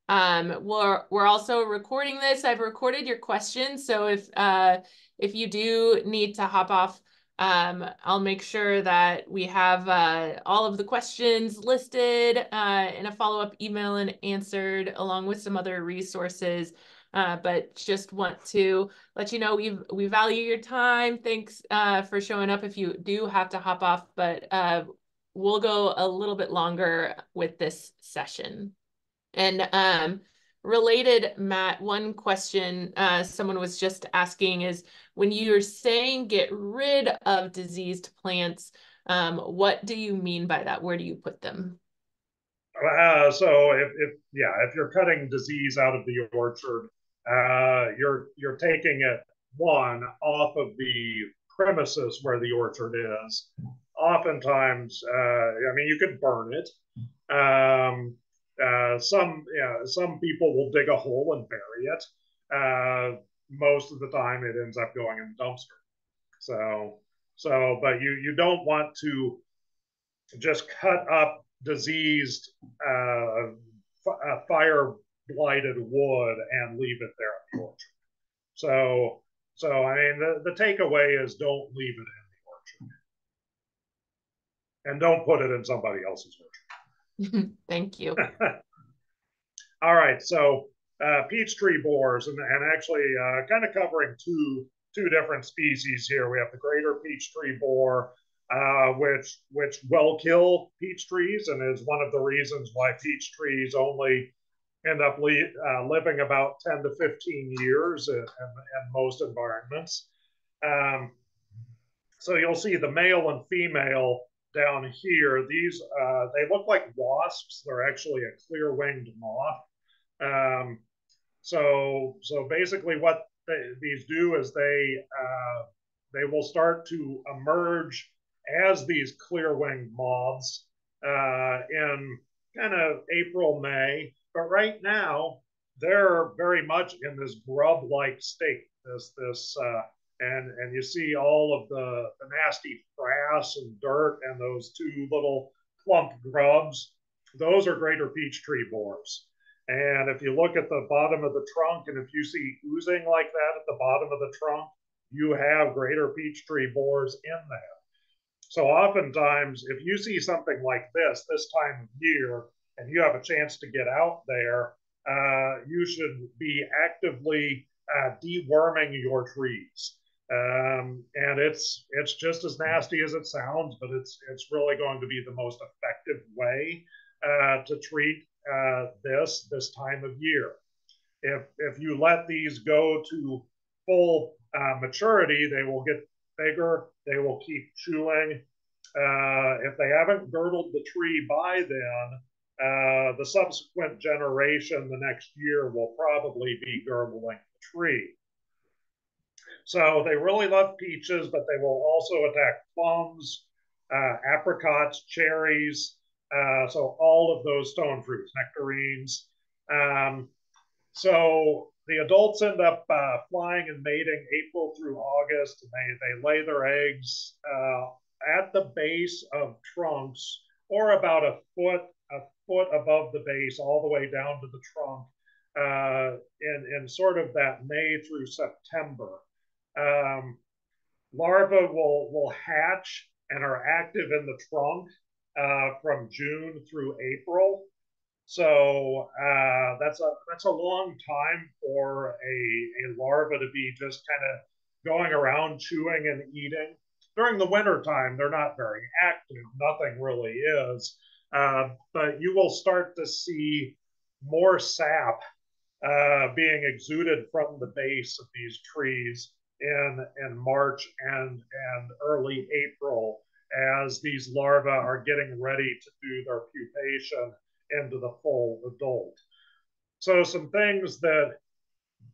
um, we're we're also recording this. I've recorded your questions, so if uh, if you do need to hop off, um, I'll make sure that we have uh, all of the questions listed uh, in a follow up email and answered, along with some other resources. Uh, but just want to let you know we we value your time. Thanks uh, for showing up. If you do have to hop off, but uh, we'll go a little bit longer with this session. And um, related, Matt, one question uh, someone was just asking is when you're saying get rid of diseased plants, um, what do you mean by that? Where do you put them? Uh, so if, if yeah, if you're cutting disease out of the orchard, uh, you're you're taking it one off of the premises where the orchard is. Oftentimes, uh, I mean, you could burn it. Um, uh, some yeah, some people will dig a hole and bury it. Uh, most of the time, it ends up going in the dumpster. So so, but you you don't want to just cut up diseased, uh, uh fire blighted wood and leave it there in the orchard. So so I mean the, the takeaway is don't leave it in the orchard. And don't put it in somebody else's orchard. (laughs) Thank you. (laughs) All right, so uh, peach tree borers, and, and actually uh, kind of covering two two different species here. We have the greater peach tree borer, uh, which which will kill peach trees, and is one of the reasons why peach trees only end up uh, living about 10 to 15 years in, in, in most environments. Um, so you'll see the male and female down here, these uh, they look like wasps. They're actually a clear-winged moth. Um, so so basically, what they, these do is they uh, they will start to emerge as these clear-winged moths uh, in kind of April May. But right now, they're very much in this grub-like state. This this uh, and and you see all of the, the nasty frass and dirt and those two little plump grubs. Those are greater peach tree borers. And if you look at the bottom of the trunk and if you see oozing like that at the bottom of the trunk, you have greater peach tree borers in there. So oftentimes, if you see something like this this time of year and you have a chance to get out there, uh, you should be actively uh, deworming your trees. Um, and it's it's just as nasty as it sounds, but it's it's really going to be the most effective way uh, to treat uh, this this time of year. If if you let these go to full uh, maturity, they will get bigger. They will keep chewing uh, if they haven't girdled the tree by then, uh, the subsequent generation the next year will probably be girdling the tree. So they really love peaches, but they will also attack plums, uh, apricots, cherries, uh, so all of those stone fruits, nectarines. Um, so the adults end up uh, flying and mating April through August, and they, they lay their eggs uh, at the base of trunks or about a foot a foot above the base, all the way down to the trunk, uh, in in sort of that May through September. Um, larvae will will hatch and are active in the trunk uh, from June through April. So uh, that's a that's a long time for a, a larva to be just kind of going around chewing and eating. During the winter time, they're not very active. Nothing really is. Uh, but you will start to see more sap uh, being exuded from the base of these trees in, in March and, and early April as these larvae are getting ready to do their pupation into the full adult. So some things that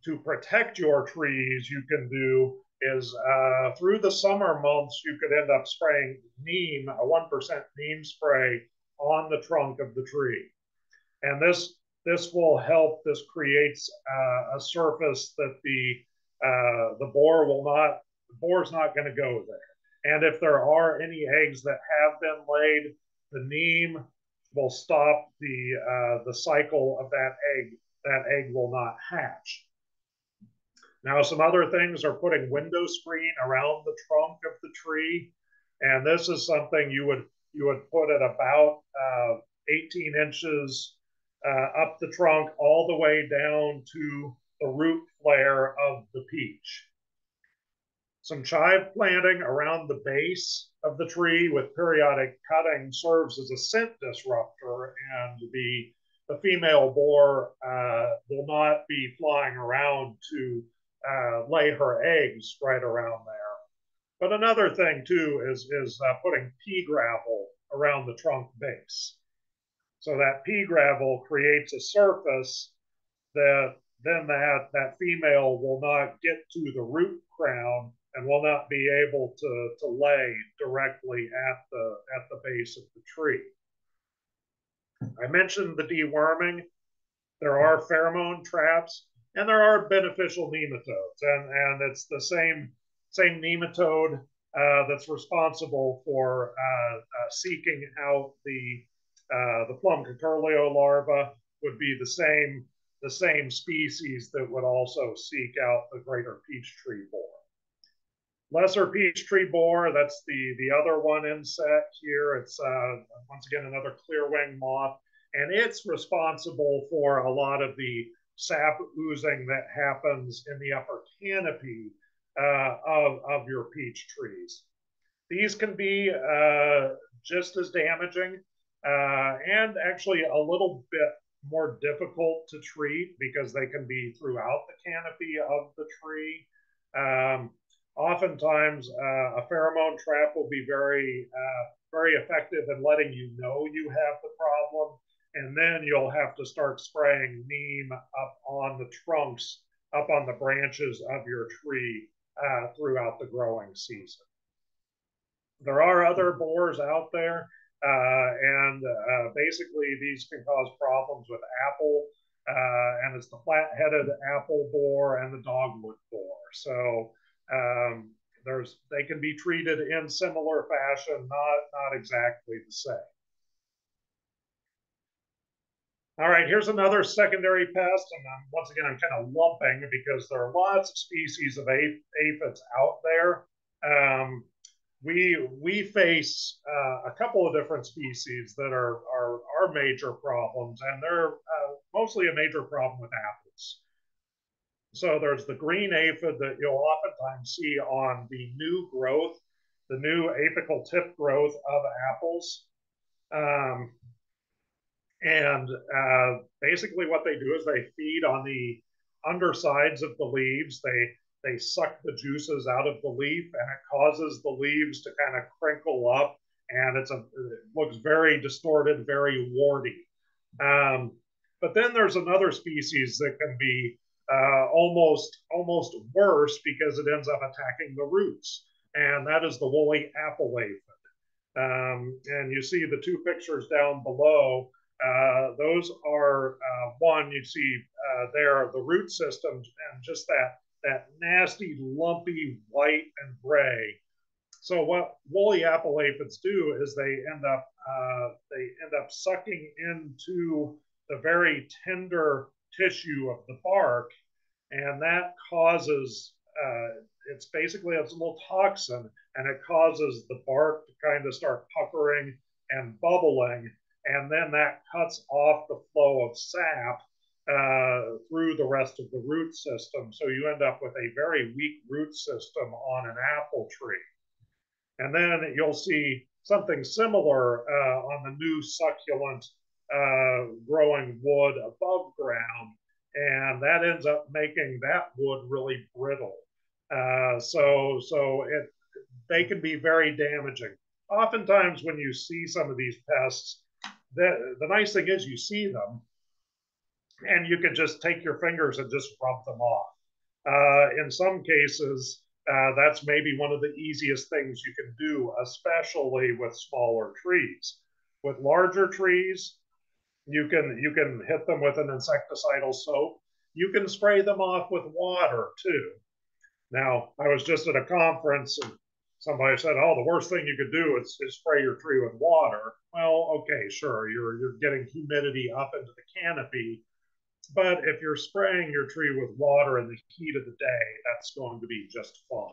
to protect your trees you can do is uh, through the summer months, you could end up spraying neem, a 1% neem spray on the trunk of the tree. And this, this will help, this creates uh, a surface that the, uh, the borer will not, the borer's not gonna go there. And if there are any eggs that have been laid, the neem will stop the, uh, the cycle of that egg. That egg will not hatch. Now, some other things are putting window screen around the trunk of the tree. And this is something you would you would put at about uh, 18 inches uh, up the trunk all the way down to the root flare of the peach. Some chive planting around the base of the tree with periodic cutting serves as a scent disruptor, and the, the female borer uh, will not be flying around to uh, lay her eggs right around there. But another thing too is, is uh, putting pea gravel around the trunk base. So that pea gravel creates a surface that then that, that female will not get to the root crown and will not be able to, to lay directly at the, at the base of the tree. I mentioned the deworming. There are pheromone traps and there are beneficial nematodes, and, and it's the same, same nematode uh, that's responsible for uh, uh, seeking out the the plum curculio larva would be the same the same species that would also seek out the greater peach tree borer. Lesser peach tree borer, that's the, the other one insect here. It's uh, once again another clear wing moth, and it's responsible for a lot of the sap oozing that happens in the upper canopy uh, of, of your peach trees. These can be uh, just as damaging uh, and actually a little bit more difficult to treat because they can be throughout the canopy of the tree. Um, oftentimes, uh, a pheromone trap will be very, uh, very effective in letting you know you have the problem. And then you'll have to start spraying neem up on the trunks, up on the branches of your tree uh, throughout the growing season. There are other borers out there, and uh, basically these can cause problems with apple, uh, and it's the flat-headed apple borer and the dogwood borer. So um, there's they can be treated in similar fashion, not not exactly the same. All right, here's another secondary pest, and I'm, once again, I'm kind of lumping because there are lots of species of aphids out there. Um, we we face uh, a couple of different species that are are, are major problems, and they're uh, mostly a major problem with apples. So there's the green aphid that you'll oftentimes see on the new growth, the new apical tip growth of apples. Um, and uh, basically, what they do is they feed on the undersides of the leaves. They they suck the juices out of the leaf, and it causes the leaves to kind of crinkle up and it's a it looks very distorted, very warty. Um, but then there's another species that can be uh, almost almost worse because it ends up attacking the roots, and that is the woolly apple aphid. Um, and you see the two pictures down below. Uh, those are uh, one you see uh, there the root systems and just that that nasty lumpy white and gray. So what woolly apple aphids do is they end up uh, they end up sucking into the very tender tissue of the bark, and that causes uh, it's basically it's a little toxin, and it causes the bark to kind of start puckering and bubbling, and then that cuts off the flow of sap uh, through the rest of the root system. So you end up with a very weak root system on an apple tree. And then you'll see something similar uh, on the new succulent uh, growing wood above ground. And that ends up making that wood really brittle. Uh, so so it, they can be very damaging. Oftentimes, when you see some of these pests, the, the nice thing is you see them and you can just take your fingers and just rub them off. Uh, in some cases, uh, that's maybe one of the easiest things you can do, especially with smaller trees. With larger trees, you can you can hit them with an insecticidal soap. You can spray them off with water too. Now, I was just at a conference and somebody said, "Oh, the worst thing you could do is, is spray your tree with water." Well, okay, sure, you're you're getting humidity up into the canopy, but if you're spraying your tree with water in the heat of the day, that's going to be just fine.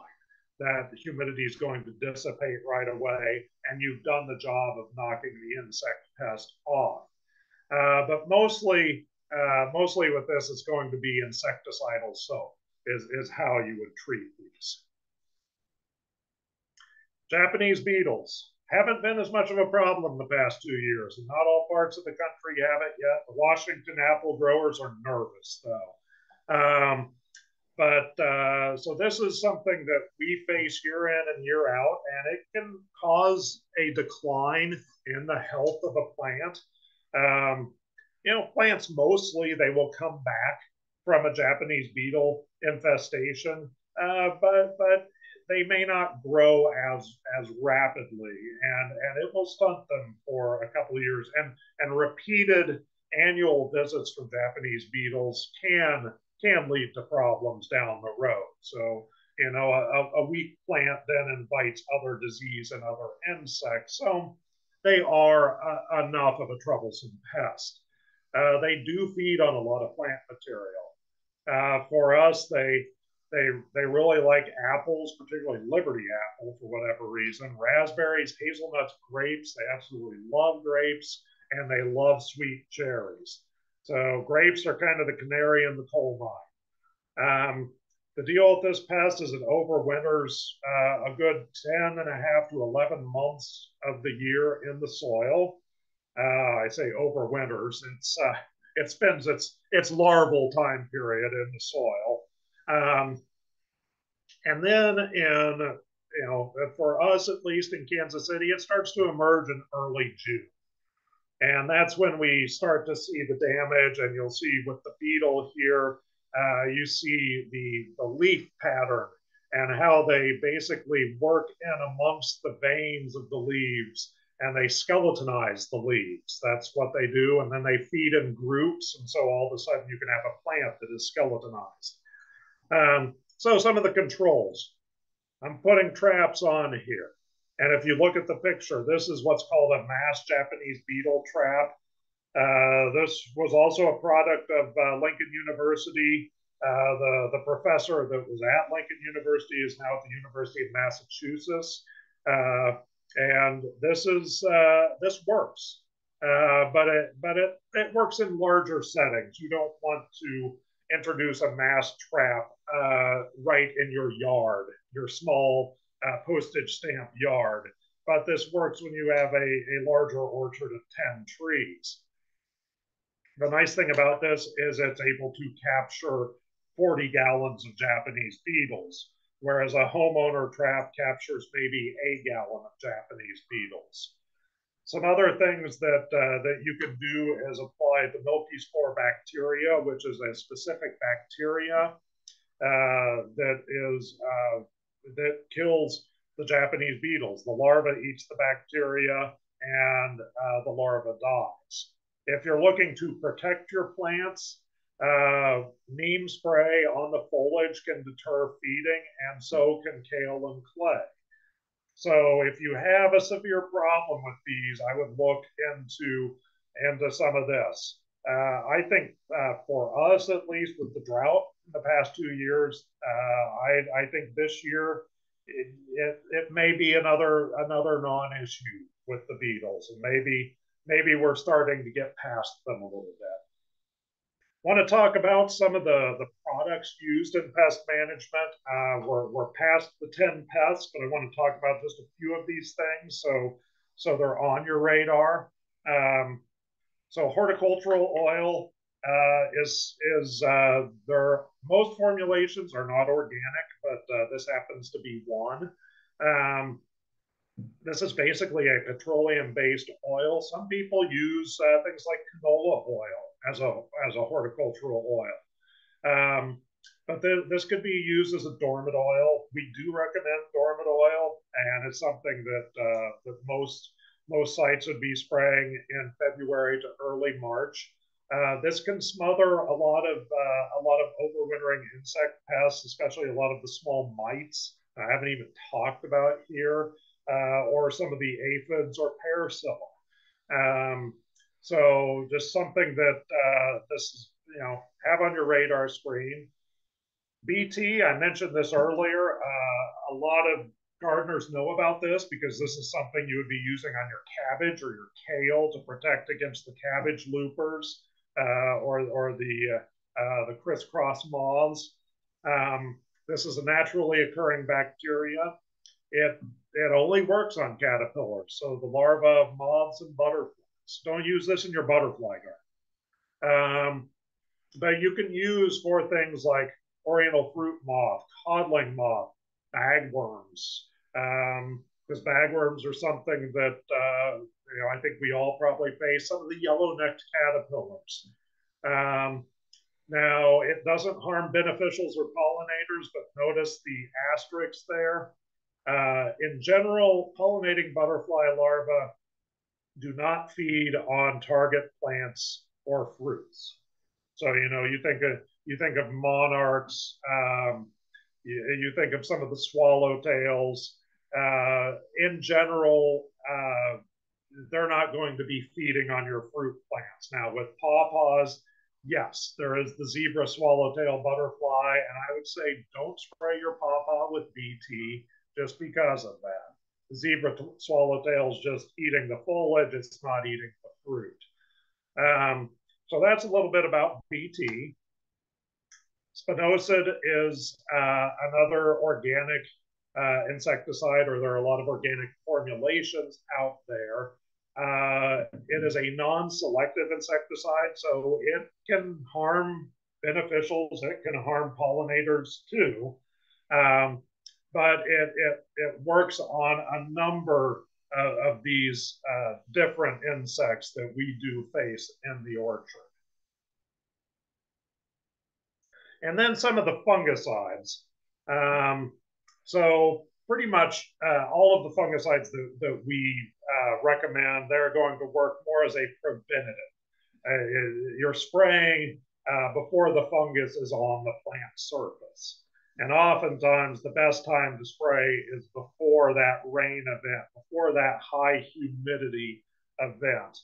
That the humidity is going to dissipate right away, and you've done the job of knocking the insect pest off. Uh, but mostly, uh, mostly with this, it's going to be insecticidal soap is, is how you would treat these. Japanese beetles haven't been as much of a problem the past two years, and not all parts of the country have it yet. The Washington apple growers are nervous, though. Um, but uh, so this is something that we face year in and year out, and it can cause a decline in the health of a plant. Um, you know, plants mostly they will come back from a Japanese beetle infestation, uh, but but they may not grow as as rapidly, and and it will stunt them for a couple of years. And and repeated annual visits from Japanese beetles can can lead to problems down the road. So you know, a, a weak plant then invites other disease and other insects. So they are uh, enough of a troublesome pest. Uh, they do feed on a lot of plant material. Uh, for us, they they they really like apples, particularly Liberty apple for whatever reason. Raspberries, hazelnuts, grapes. They absolutely love grapes, and they love sweet cherries. So grapes are kind of the canary in the coal mine. Um, the deal with this pest is it overwinters uh, a good 10 and a half to 11 months of the year in the soil. Uh, I say overwinters. It's uh, it spends its its larval time period in the soil. Um, and then in you know for us at least in Kansas City, it starts to emerge in early June. And that's when we start to see the damage, and you'll see with the beetle here, uh, you see the, the leaf pattern and how they basically work in amongst the veins of the leaves and they skeletonize the leaves. That's what they do. And then they feed in groups. And so all of a sudden you can have a plant that is skeletonized. Um, so some of the controls. I'm putting traps on here. And if you look at the picture, this is what's called a mass Japanese beetle trap. Uh, this was also a product of uh, Lincoln University. Uh, the, the professor that was at Lincoln University is now at the University of Massachusetts. Uh, and this is uh, this works, uh, but it but it it works in larger settings. You don't want to introduce a mass trap uh, right in your yard, your small uh, postage stamp yard. But this works when you have a, a larger orchard of 10 trees. The nice thing about this is it's able to capture 40 gallons of Japanese beetles. whereas a homeowner trap captures maybe a gallon of Japanese beetles. Some other things that uh, that you can do is apply the milky spore bacteria, which is a specific bacteria uh, that is uh, that kills the Japanese beetles. The larva eats the bacteria, and uh, the larva dies. If you're looking to protect your plants, uh, neem spray on the foliage can deter feeding, and so can kaolin clay. So if you have a severe problem with these, I would look into into some of this. Uh, I think uh, for us, at least, with the drought in the past two years, uh, I, I think this year it, it, it may be another another non-issue with the beetles, and maybe maybe we're starting to get past them a little bit want to talk about some of the, the products used in pest management. Uh, we're, we're past the 10 pests, but I want to talk about just a few of these things so, so they're on your radar. Um, so horticultural oil uh, is, is uh, there, most formulations are not organic, but uh, this happens to be one. Um, this is basically a petroleum based oil. Some people use uh, things like canola oil as a as a horticultural oil. Um, but this could be used as a dormant oil. We do recommend dormant oil, and it's something that uh, that most most sites would be spraying in February to early March. Uh, this can smother a lot of uh, a lot of overwintering insect pests, especially a lot of the small mites. I haven't even talked about here, uh, or some of the aphids or pear psylla. Um, so just something that uh, this is, you know, have on your radar screen. BT, I mentioned this earlier. Uh, a lot of gardeners know about this because this is something you would be using on your cabbage or your kale to protect against the cabbage loopers uh, or, or the, uh, the crisscross moths. Um, this is a naturally occurring bacteria. It, it only works on caterpillars, so the larvae of moths and butterflies don't use this in your butterfly garden. Um, but you can use for things like oriental fruit moth, codling moth, bagworms, because um, bagworms are something that uh, you know I think we all probably face. Some of the yellow-necked caterpillars. Um, now it doesn't harm beneficials or pollinators, but notice the asterisk there. Uh, in general, pollinating butterfly larvae do not feed on target plants or fruits. So you know, you think of you think of monarchs, um, you, you, think of some of the swallowtails. Uh, in general, uh, they're not going to be feeding on your fruit plants. Now, with pawpaws, yes, there is the zebra swallowtail butterfly, and I would say don't spray your pawpaw with BT just because of that. The zebra swallowtail is just eating the foliage, it's not eating the fruit. Um, so that's a little bit about BT. Spinosad is uh, another organic uh, insecticide, or there are a lot of organic formulations out there. Uh, it is a non-selective insecticide, so it can harm beneficials. It can harm pollinators too. Um, but it, it, it works on a number of, of these uh, different insects that we do face in the orchard. And then some of the fungicides. Um, so pretty much uh, all of the fungicides that, that we uh, recommend, they're going to work more as a preventative. Uh, you're spraying uh, before the fungus is on the plant surface. And oftentimes, the best time to spray is before that rain event, before that high humidity event.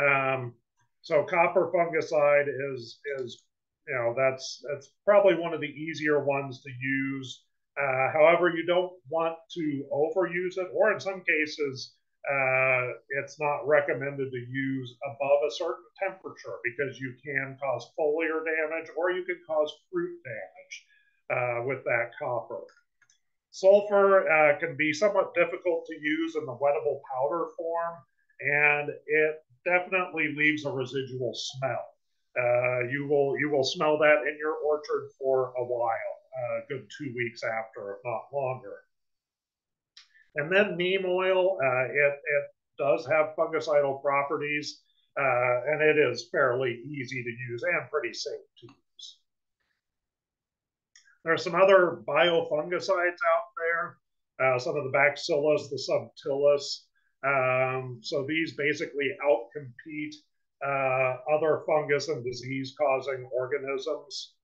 Um, so copper fungicide is is you know that's that's probably one of the easier ones to use. Uh, however, you don't want to overuse it, or in some cases, uh, it's not recommended to use above a certain temperature because you can cause foliar damage or you can cause fruit damage uh, with that copper. Sulfur uh, can be somewhat difficult to use in the wettable powder form, and it definitely leaves a residual smell. Uh, you will you will smell that in your orchard for a while. a good two weeks after, if not longer. And then neem oil, uh, it, it does have fungicidal properties, uh, and it is fairly easy to use and pretty safe to use. There are some other biofungicides out there, uh, some of the bacillus, the subtilis. Um, so these basically outcompete uh, other fungus and disease causing organisms.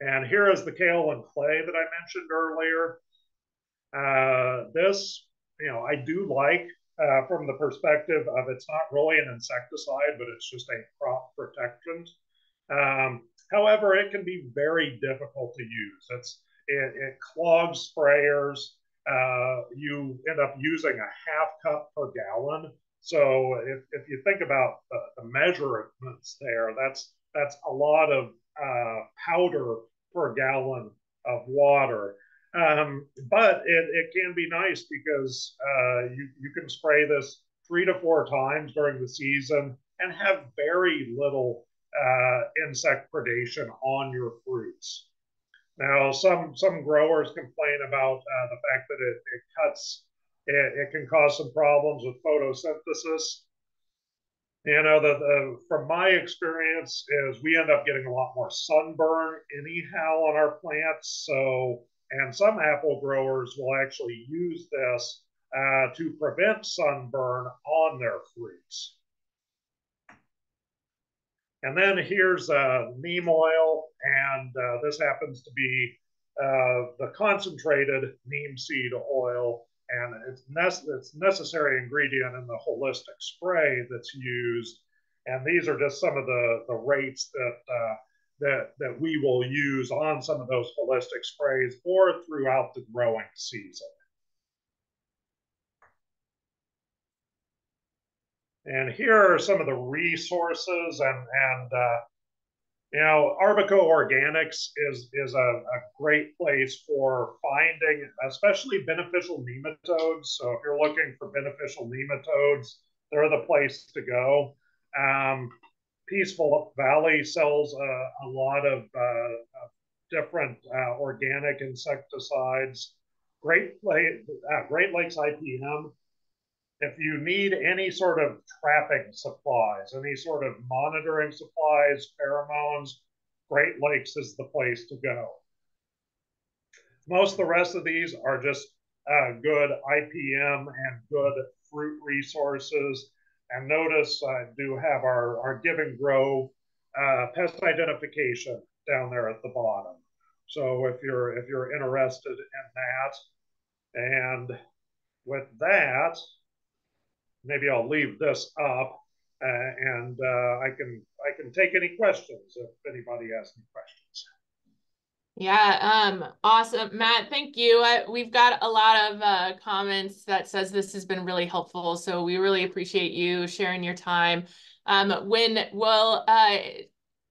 And here is the kaolin clay that I mentioned earlier. Uh, this, you know, I do like uh, from the perspective of it's not really an insecticide, but it's just a crop protectant. Um, however, it can be very difficult to use. It's it, it clogs sprayers. Uh, you end up using a half cup per gallon. So if, if you think about the, the measurements there, that's that's a lot of uh, powder per gallon of water. Um, but it, it can be nice because uh, you, you can spray this three to four times during the season and have very little uh, insect predation on your fruits. Now, some some growers complain about uh, the fact that it, it cuts, it, it, can cause some problems with photosynthesis. You know, the, the, from my experience is we end up getting a lot more sunburn anyhow on our plants. So and some apple growers will actually use this uh, to prevent sunburn on their fruits. And then here's uh, neem oil, and uh, this happens to be uh, the concentrated neem seed oil, and it's, ne- it's necessary ingredient in the holistic spray that's used. And these are just some of the, the rates that uh, that, that we will use on some of those holistic sprays or throughout the growing season. And here are some of the resources and, and uh, you know, Arbico Organics is, is a, a great place for finding especially beneficial nematodes. So if you're looking for beneficial nematodes, they're the place to go. Um, Peaceful Valley sells a, a lot of uh, different uh, organic insecticides. Great, Lake, uh, Great Lakes IPM. If you need any sort of trapping supplies, any sort of monitoring supplies, pheromones, Great Lakes is the place to go. Most of the rest of these are just uh, good IPM and good fruit resources and notice I do have our, our Giving Grove uh, pest identification down there at the bottom. So if you're if you're interested in that, and with that, maybe I'll leave this up, uh, and uh, I can I can take any questions if anybody has any questions. Yeah, um, awesome. Matt, thank you. We've got a lot of uh, comments that says this has been really helpful. So we really appreciate you sharing your time. Um, when we'll uh,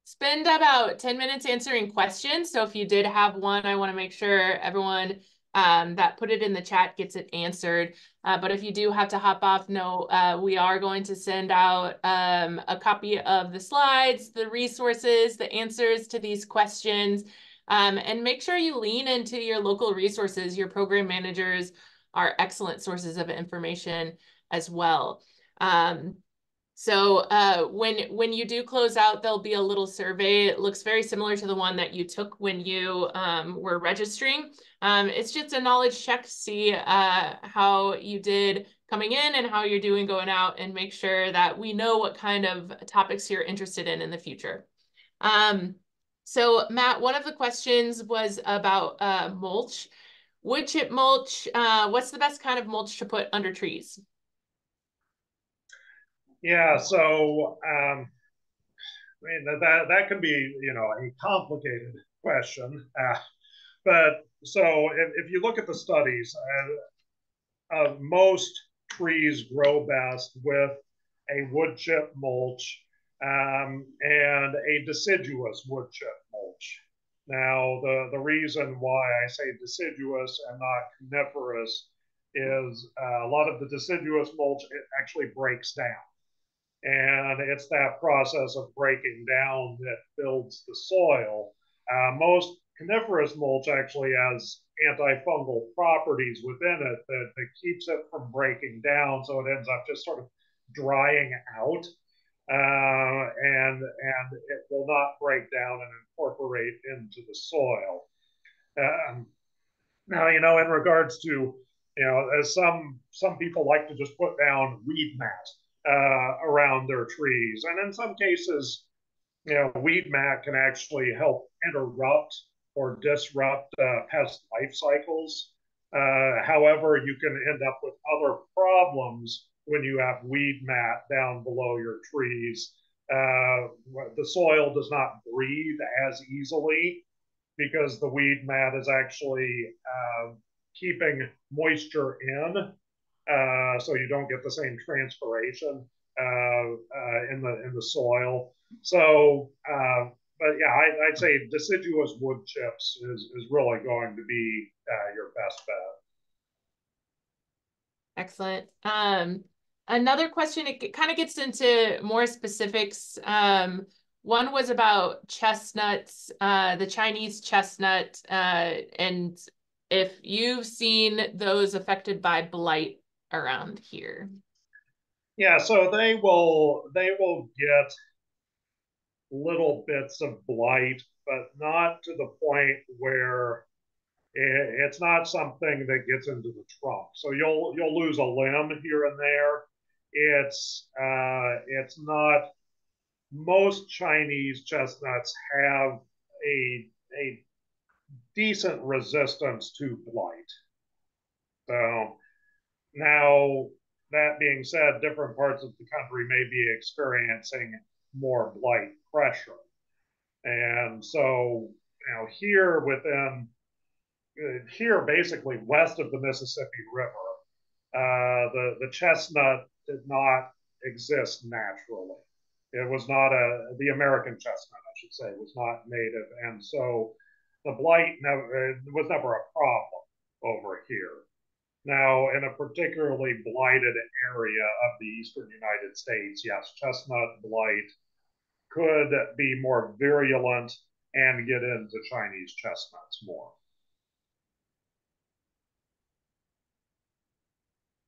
spend about 10 minutes answering questions. So if you did have one, I want to make sure everyone um, that put it in the chat gets it answered. Uh, but if you do have to hop off, no, uh, we are going to send out um, a copy of the slides, the resources, the answers to these questions. Um, and make sure you lean into your local resources. Your program managers are excellent sources of information as well. Um, so uh, when when you do close out, there'll be a little survey. It looks very similar to the one that you took when you um, were registering. Um, it's just a knowledge check to see uh, how you did coming in and how you're doing going out and make sure that we know what kind of topics you're interested in in the future. Um, so Matt, one of the questions was about uh, mulch. Wood chip mulch, uh, what's the best kind of mulch to put under trees? Yeah, so um, I mean that that can be you know a complicated question, uh, but so if, if, you look at the studies, uh, uh, most trees grow best with a wood chip mulch um, and a deciduous wood chip mulch. Now, the, the reason why I say deciduous and not coniferous is uh, a lot of the deciduous mulch it actually breaks down. And it's that process of breaking down that builds the soil. uh, most coniferous mulch actually has antifungal properties within it that, that keeps it from breaking down. So it ends up just sort of drying out. Uh, and and it will not break down and incorporate into the soil. Um, now, you know, in regards to, you know, as some some people like to just put down weed mat uh, around their trees, and in some cases, you know, weed mat can actually help interrupt or disrupt uh, pest life cycles. Uh, however, you can end up with other problems when you have weed mat down below your trees. Uh, the soil does not breathe as easily because the weed mat is actually uh, keeping moisture in, uh, so you don't get the same transpiration uh, uh, in the in the soil. So, but yeah, I, would say deciduous wood chips is is really going to be your best bet. Excellent. Um, another question, it kind of gets into more specifics. Um, one was about chestnuts, uh, the Chinese chestnut, uh, and if you've seen those affected by blight around here. Yeah, so they will they will get little bits of blight, but not to the point where it, it's not something that gets into the trunk. So you'll you'll lose a limb here and there. It's uh, it's not most Chinese chestnuts have a, a decent resistance to blight. So now, that being said, different parts of the country may be experiencing more blight pressure. And so, you know, here within, uh, here basically west of the Mississippi River, uh, the, the chestnut did not exist naturally. It was not a the American chestnut, I should say, was not native, and so the blight never, was never a problem over here. Now, in a particularly blighted area of the eastern United States, yes, chestnut blight could be more virulent and get into Chinese chestnuts more.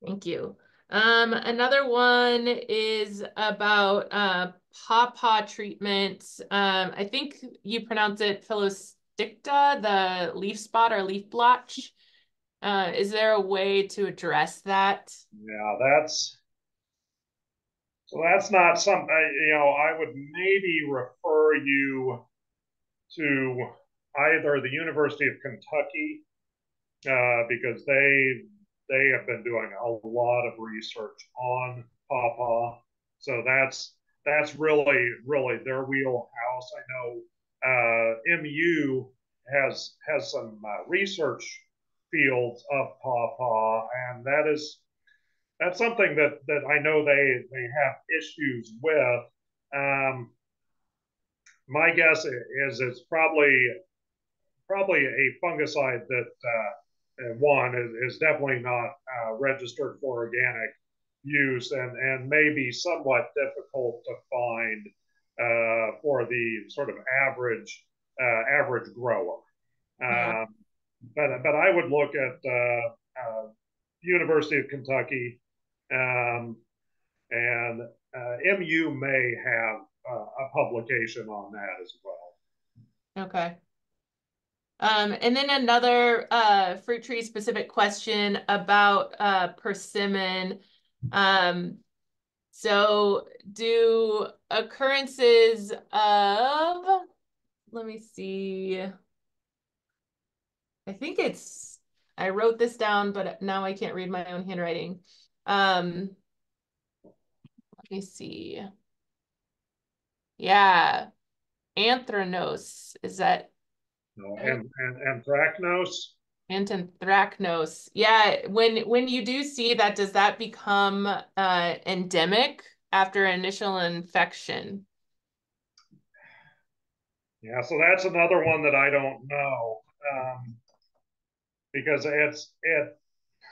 Thank you. Um, another one is about uh, pawpaw treatment. Um, I think you pronounce it Phyllosticta, the leaf spot or leaf blotch. Uh, is there a way to address that? Yeah, that's so that's not something, you know, I would maybe refer you to either the University of Kentucky, uh, because they they have been doing a lot of research on pawpaw. So that's that's really really their wheelhouse. I know uh, MU has has some uh, research fields of pawpaw, and that is that's something that that I know they they have issues with. Um, my guess is it's probably probably a fungicide that uh, one is, is definitely not uh, registered for organic use and, and may be somewhat difficult to find uh, for the sort of average uh, average grower. Um, but but I would look at uh, uh, University of Kentucky, um, and uh, MU may have a publication on that as well. Okay. Um, and then another uh, fruit tree specific question about uh, persimmon. Um, so do occurrences of, let me see, I think it's, I wrote this down, but now I can't read my own handwriting. Um, let me see. Yeah, anthracnose, is that no, and, and anthracnose. Anthracnose. Yeah, when when you do see that, does that become uh, endemic after initial infection? Yeah, so that's another one that I don't know um, because it's it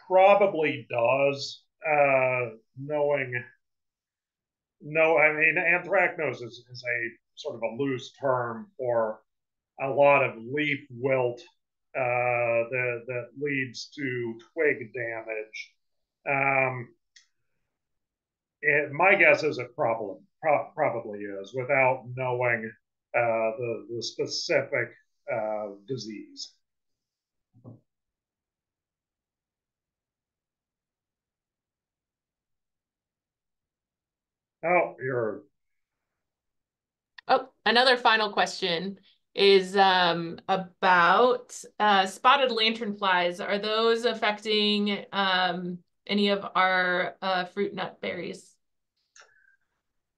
probably does. Uh, knowing, no, I mean anthracnose is, is a sort of a loose term for a lot of leaf wilt uh, that, that leads to twig damage. Um, it, my guess is it probably pro- probably is without knowing uh, the the specific uh, disease. Oh, you're. Oh, another final question is um, about uh, spotted lanternflies. Are those affecting um, any of our uh, fruit nut berries?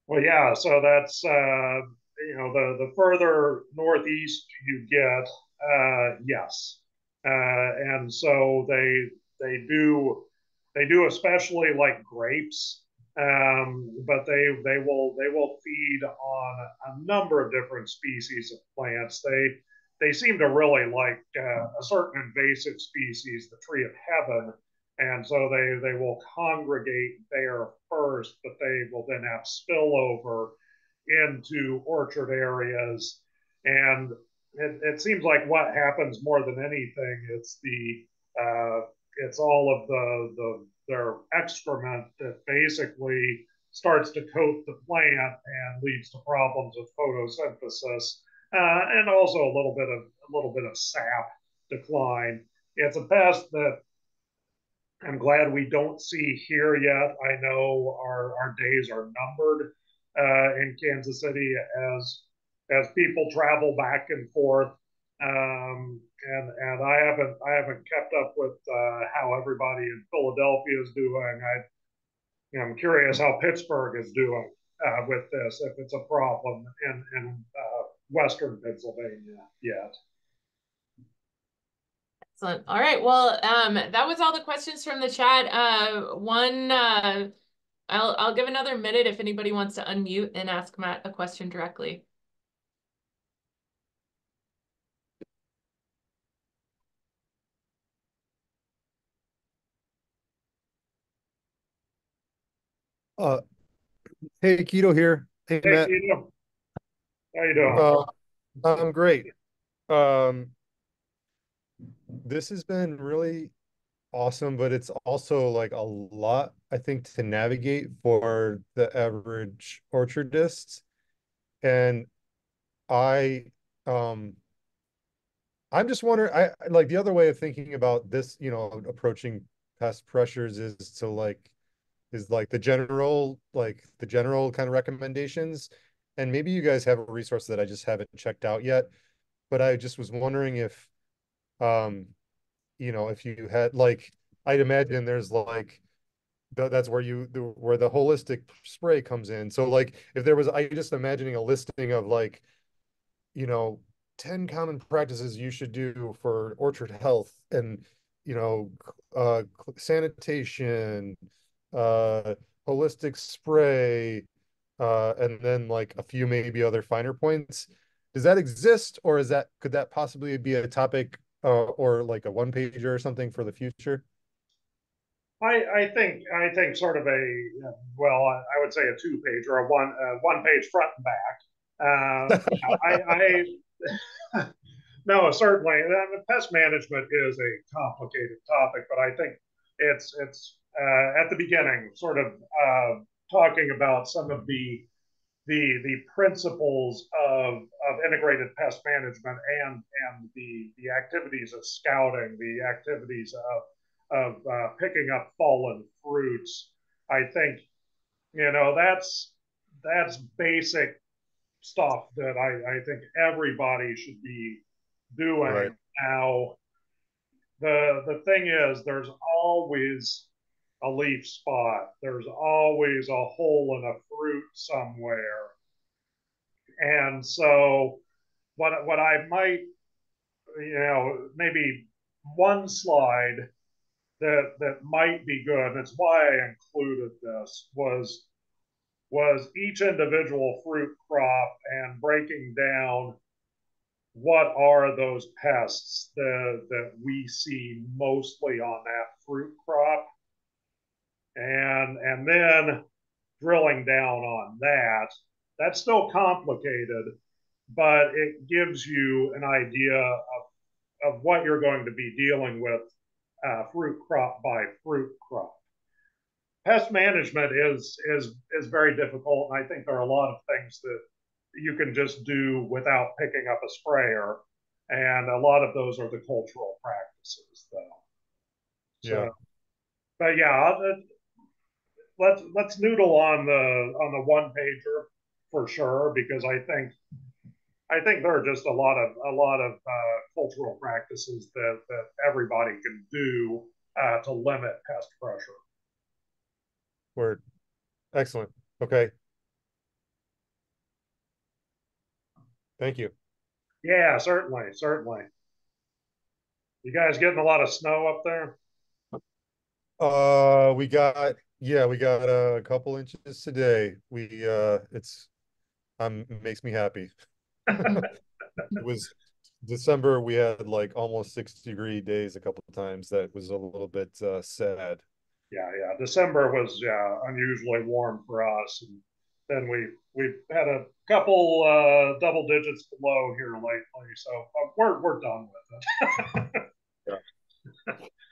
Well, yeah. So that's uh, you know the the further northeast you get, uh, yes, uh, and so they they do they do especially like grapes um, but they they will they will feed on a number of different species of plants. They they seem to really like uh, a certain invasive species, the tree of heaven, and so they they will congregate there first, but they will then have spillover into orchard areas, and it, it seems like what happens more than anything, it's the uh, it's all of the the their excrement that basically starts to coat the plant and leads to problems with photosynthesis uh, and also a little bit of a little bit of sap decline. It's a pest that I'm glad we don't see here yet. I know our, our days are numbered uh, in Kansas City as as people travel back and forth um, and and I haven't I haven't kept up with uh, how everybody in Philadelphia is doing. I you know, I'm curious how Pittsburgh is doing uh, with this if it's a problem in in uh, Western Pennsylvania yet. Excellent. All right. Well, um, that was all the questions from the chat. Uh, one, uh, I'll I'll give another minute if anybody wants to unmute and ask Matt a question directly. Uh, hey, Keto here. Hey, hey Matt. Keto. How you doing? Uh, I'm great. Um, this has been really awesome, but it's also like a lot, I think, to navigate for the average orchardist. And I, um, I'm just wondering, I like the other way of thinking about this, you know, approaching pest pressures is to like is like the general like the general kind of recommendations. And maybe you guys have a resource that I just haven't checked out yet but I just was wondering if um you know if you had like I'd imagine there's like that's where you the, where the holistic spray comes in. So like if there was I just imagining a listing of like you know 10 common practices you should do for orchard health and you know uh sanitation uh, holistic spray, uh, and then like a few maybe other finer points. Does that exist, or is that could that possibly be a topic uh, or like a one pager or something for the future? I, I think I think sort of a well I would say a two page or a one uh, one page front and back. Uh, I, I (laughs) no certainly pest management is a complicated topic, but I think it's it's uh, at the beginning, sort of uh, talking about some of the the the principles of, of integrated pest management and and the the activities of scouting, the activities of of uh, picking up fallen fruits. I think you know that's that's basic stuff that I, I think everybody should be doing right. now. The the thing is, there's always a leaf spot. There's always a hole in a fruit somewhere. And so what what I might you know maybe one slide that that might be good it's why I included this was was each individual fruit crop and breaking down what are those pests that, that we see mostly on that fruit crop and and then drilling down on that that's still complicated but it gives you an idea of, of what you're going to be dealing with uh, fruit crop by fruit crop. Pest management is is is very difficult, and I think there are a lot of things that you can just do without picking up a sprayer, and a lot of those are the cultural practices, though. So, yeah. But yeah, let's let's noodle on the on the one pager for sure because I think I think there are just a lot of a lot of uh, cultural practices that that everybody can do uh, to limit pest pressure. Word, excellent. Okay, thank you. Yeah, certainly, certainly. You guys getting a lot of snow up there? Uh, we got yeah, we got a couple inches today. We uh, it's um makes me happy. (laughs) it was December. We had like almost six degree days a couple of times. That was a little bit uh, sad. Yeah, yeah. December was yeah unusually warm for us, and then we we had a couple uh, double digits below here lately. So uh, we're we're done with it. yeah. (laughs)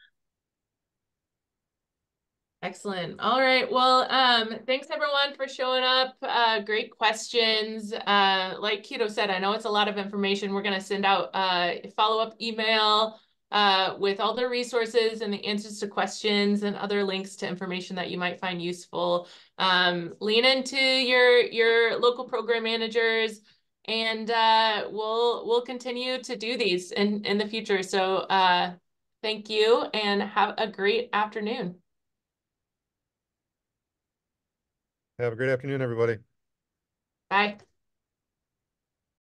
Excellent. All right. Well, um, thanks everyone for showing up. Uh, great questions. Uh, like Keto said, I know it's a lot of information. We're going to send out a follow-up email uh, with all the resources and the answers to questions and other links to information that you might find useful. Um, lean into your your local program managers, and uh, we'll we'll continue to do these in in the future. So uh, thank you, and have a great afternoon. Have a great afternoon, everybody. Bye.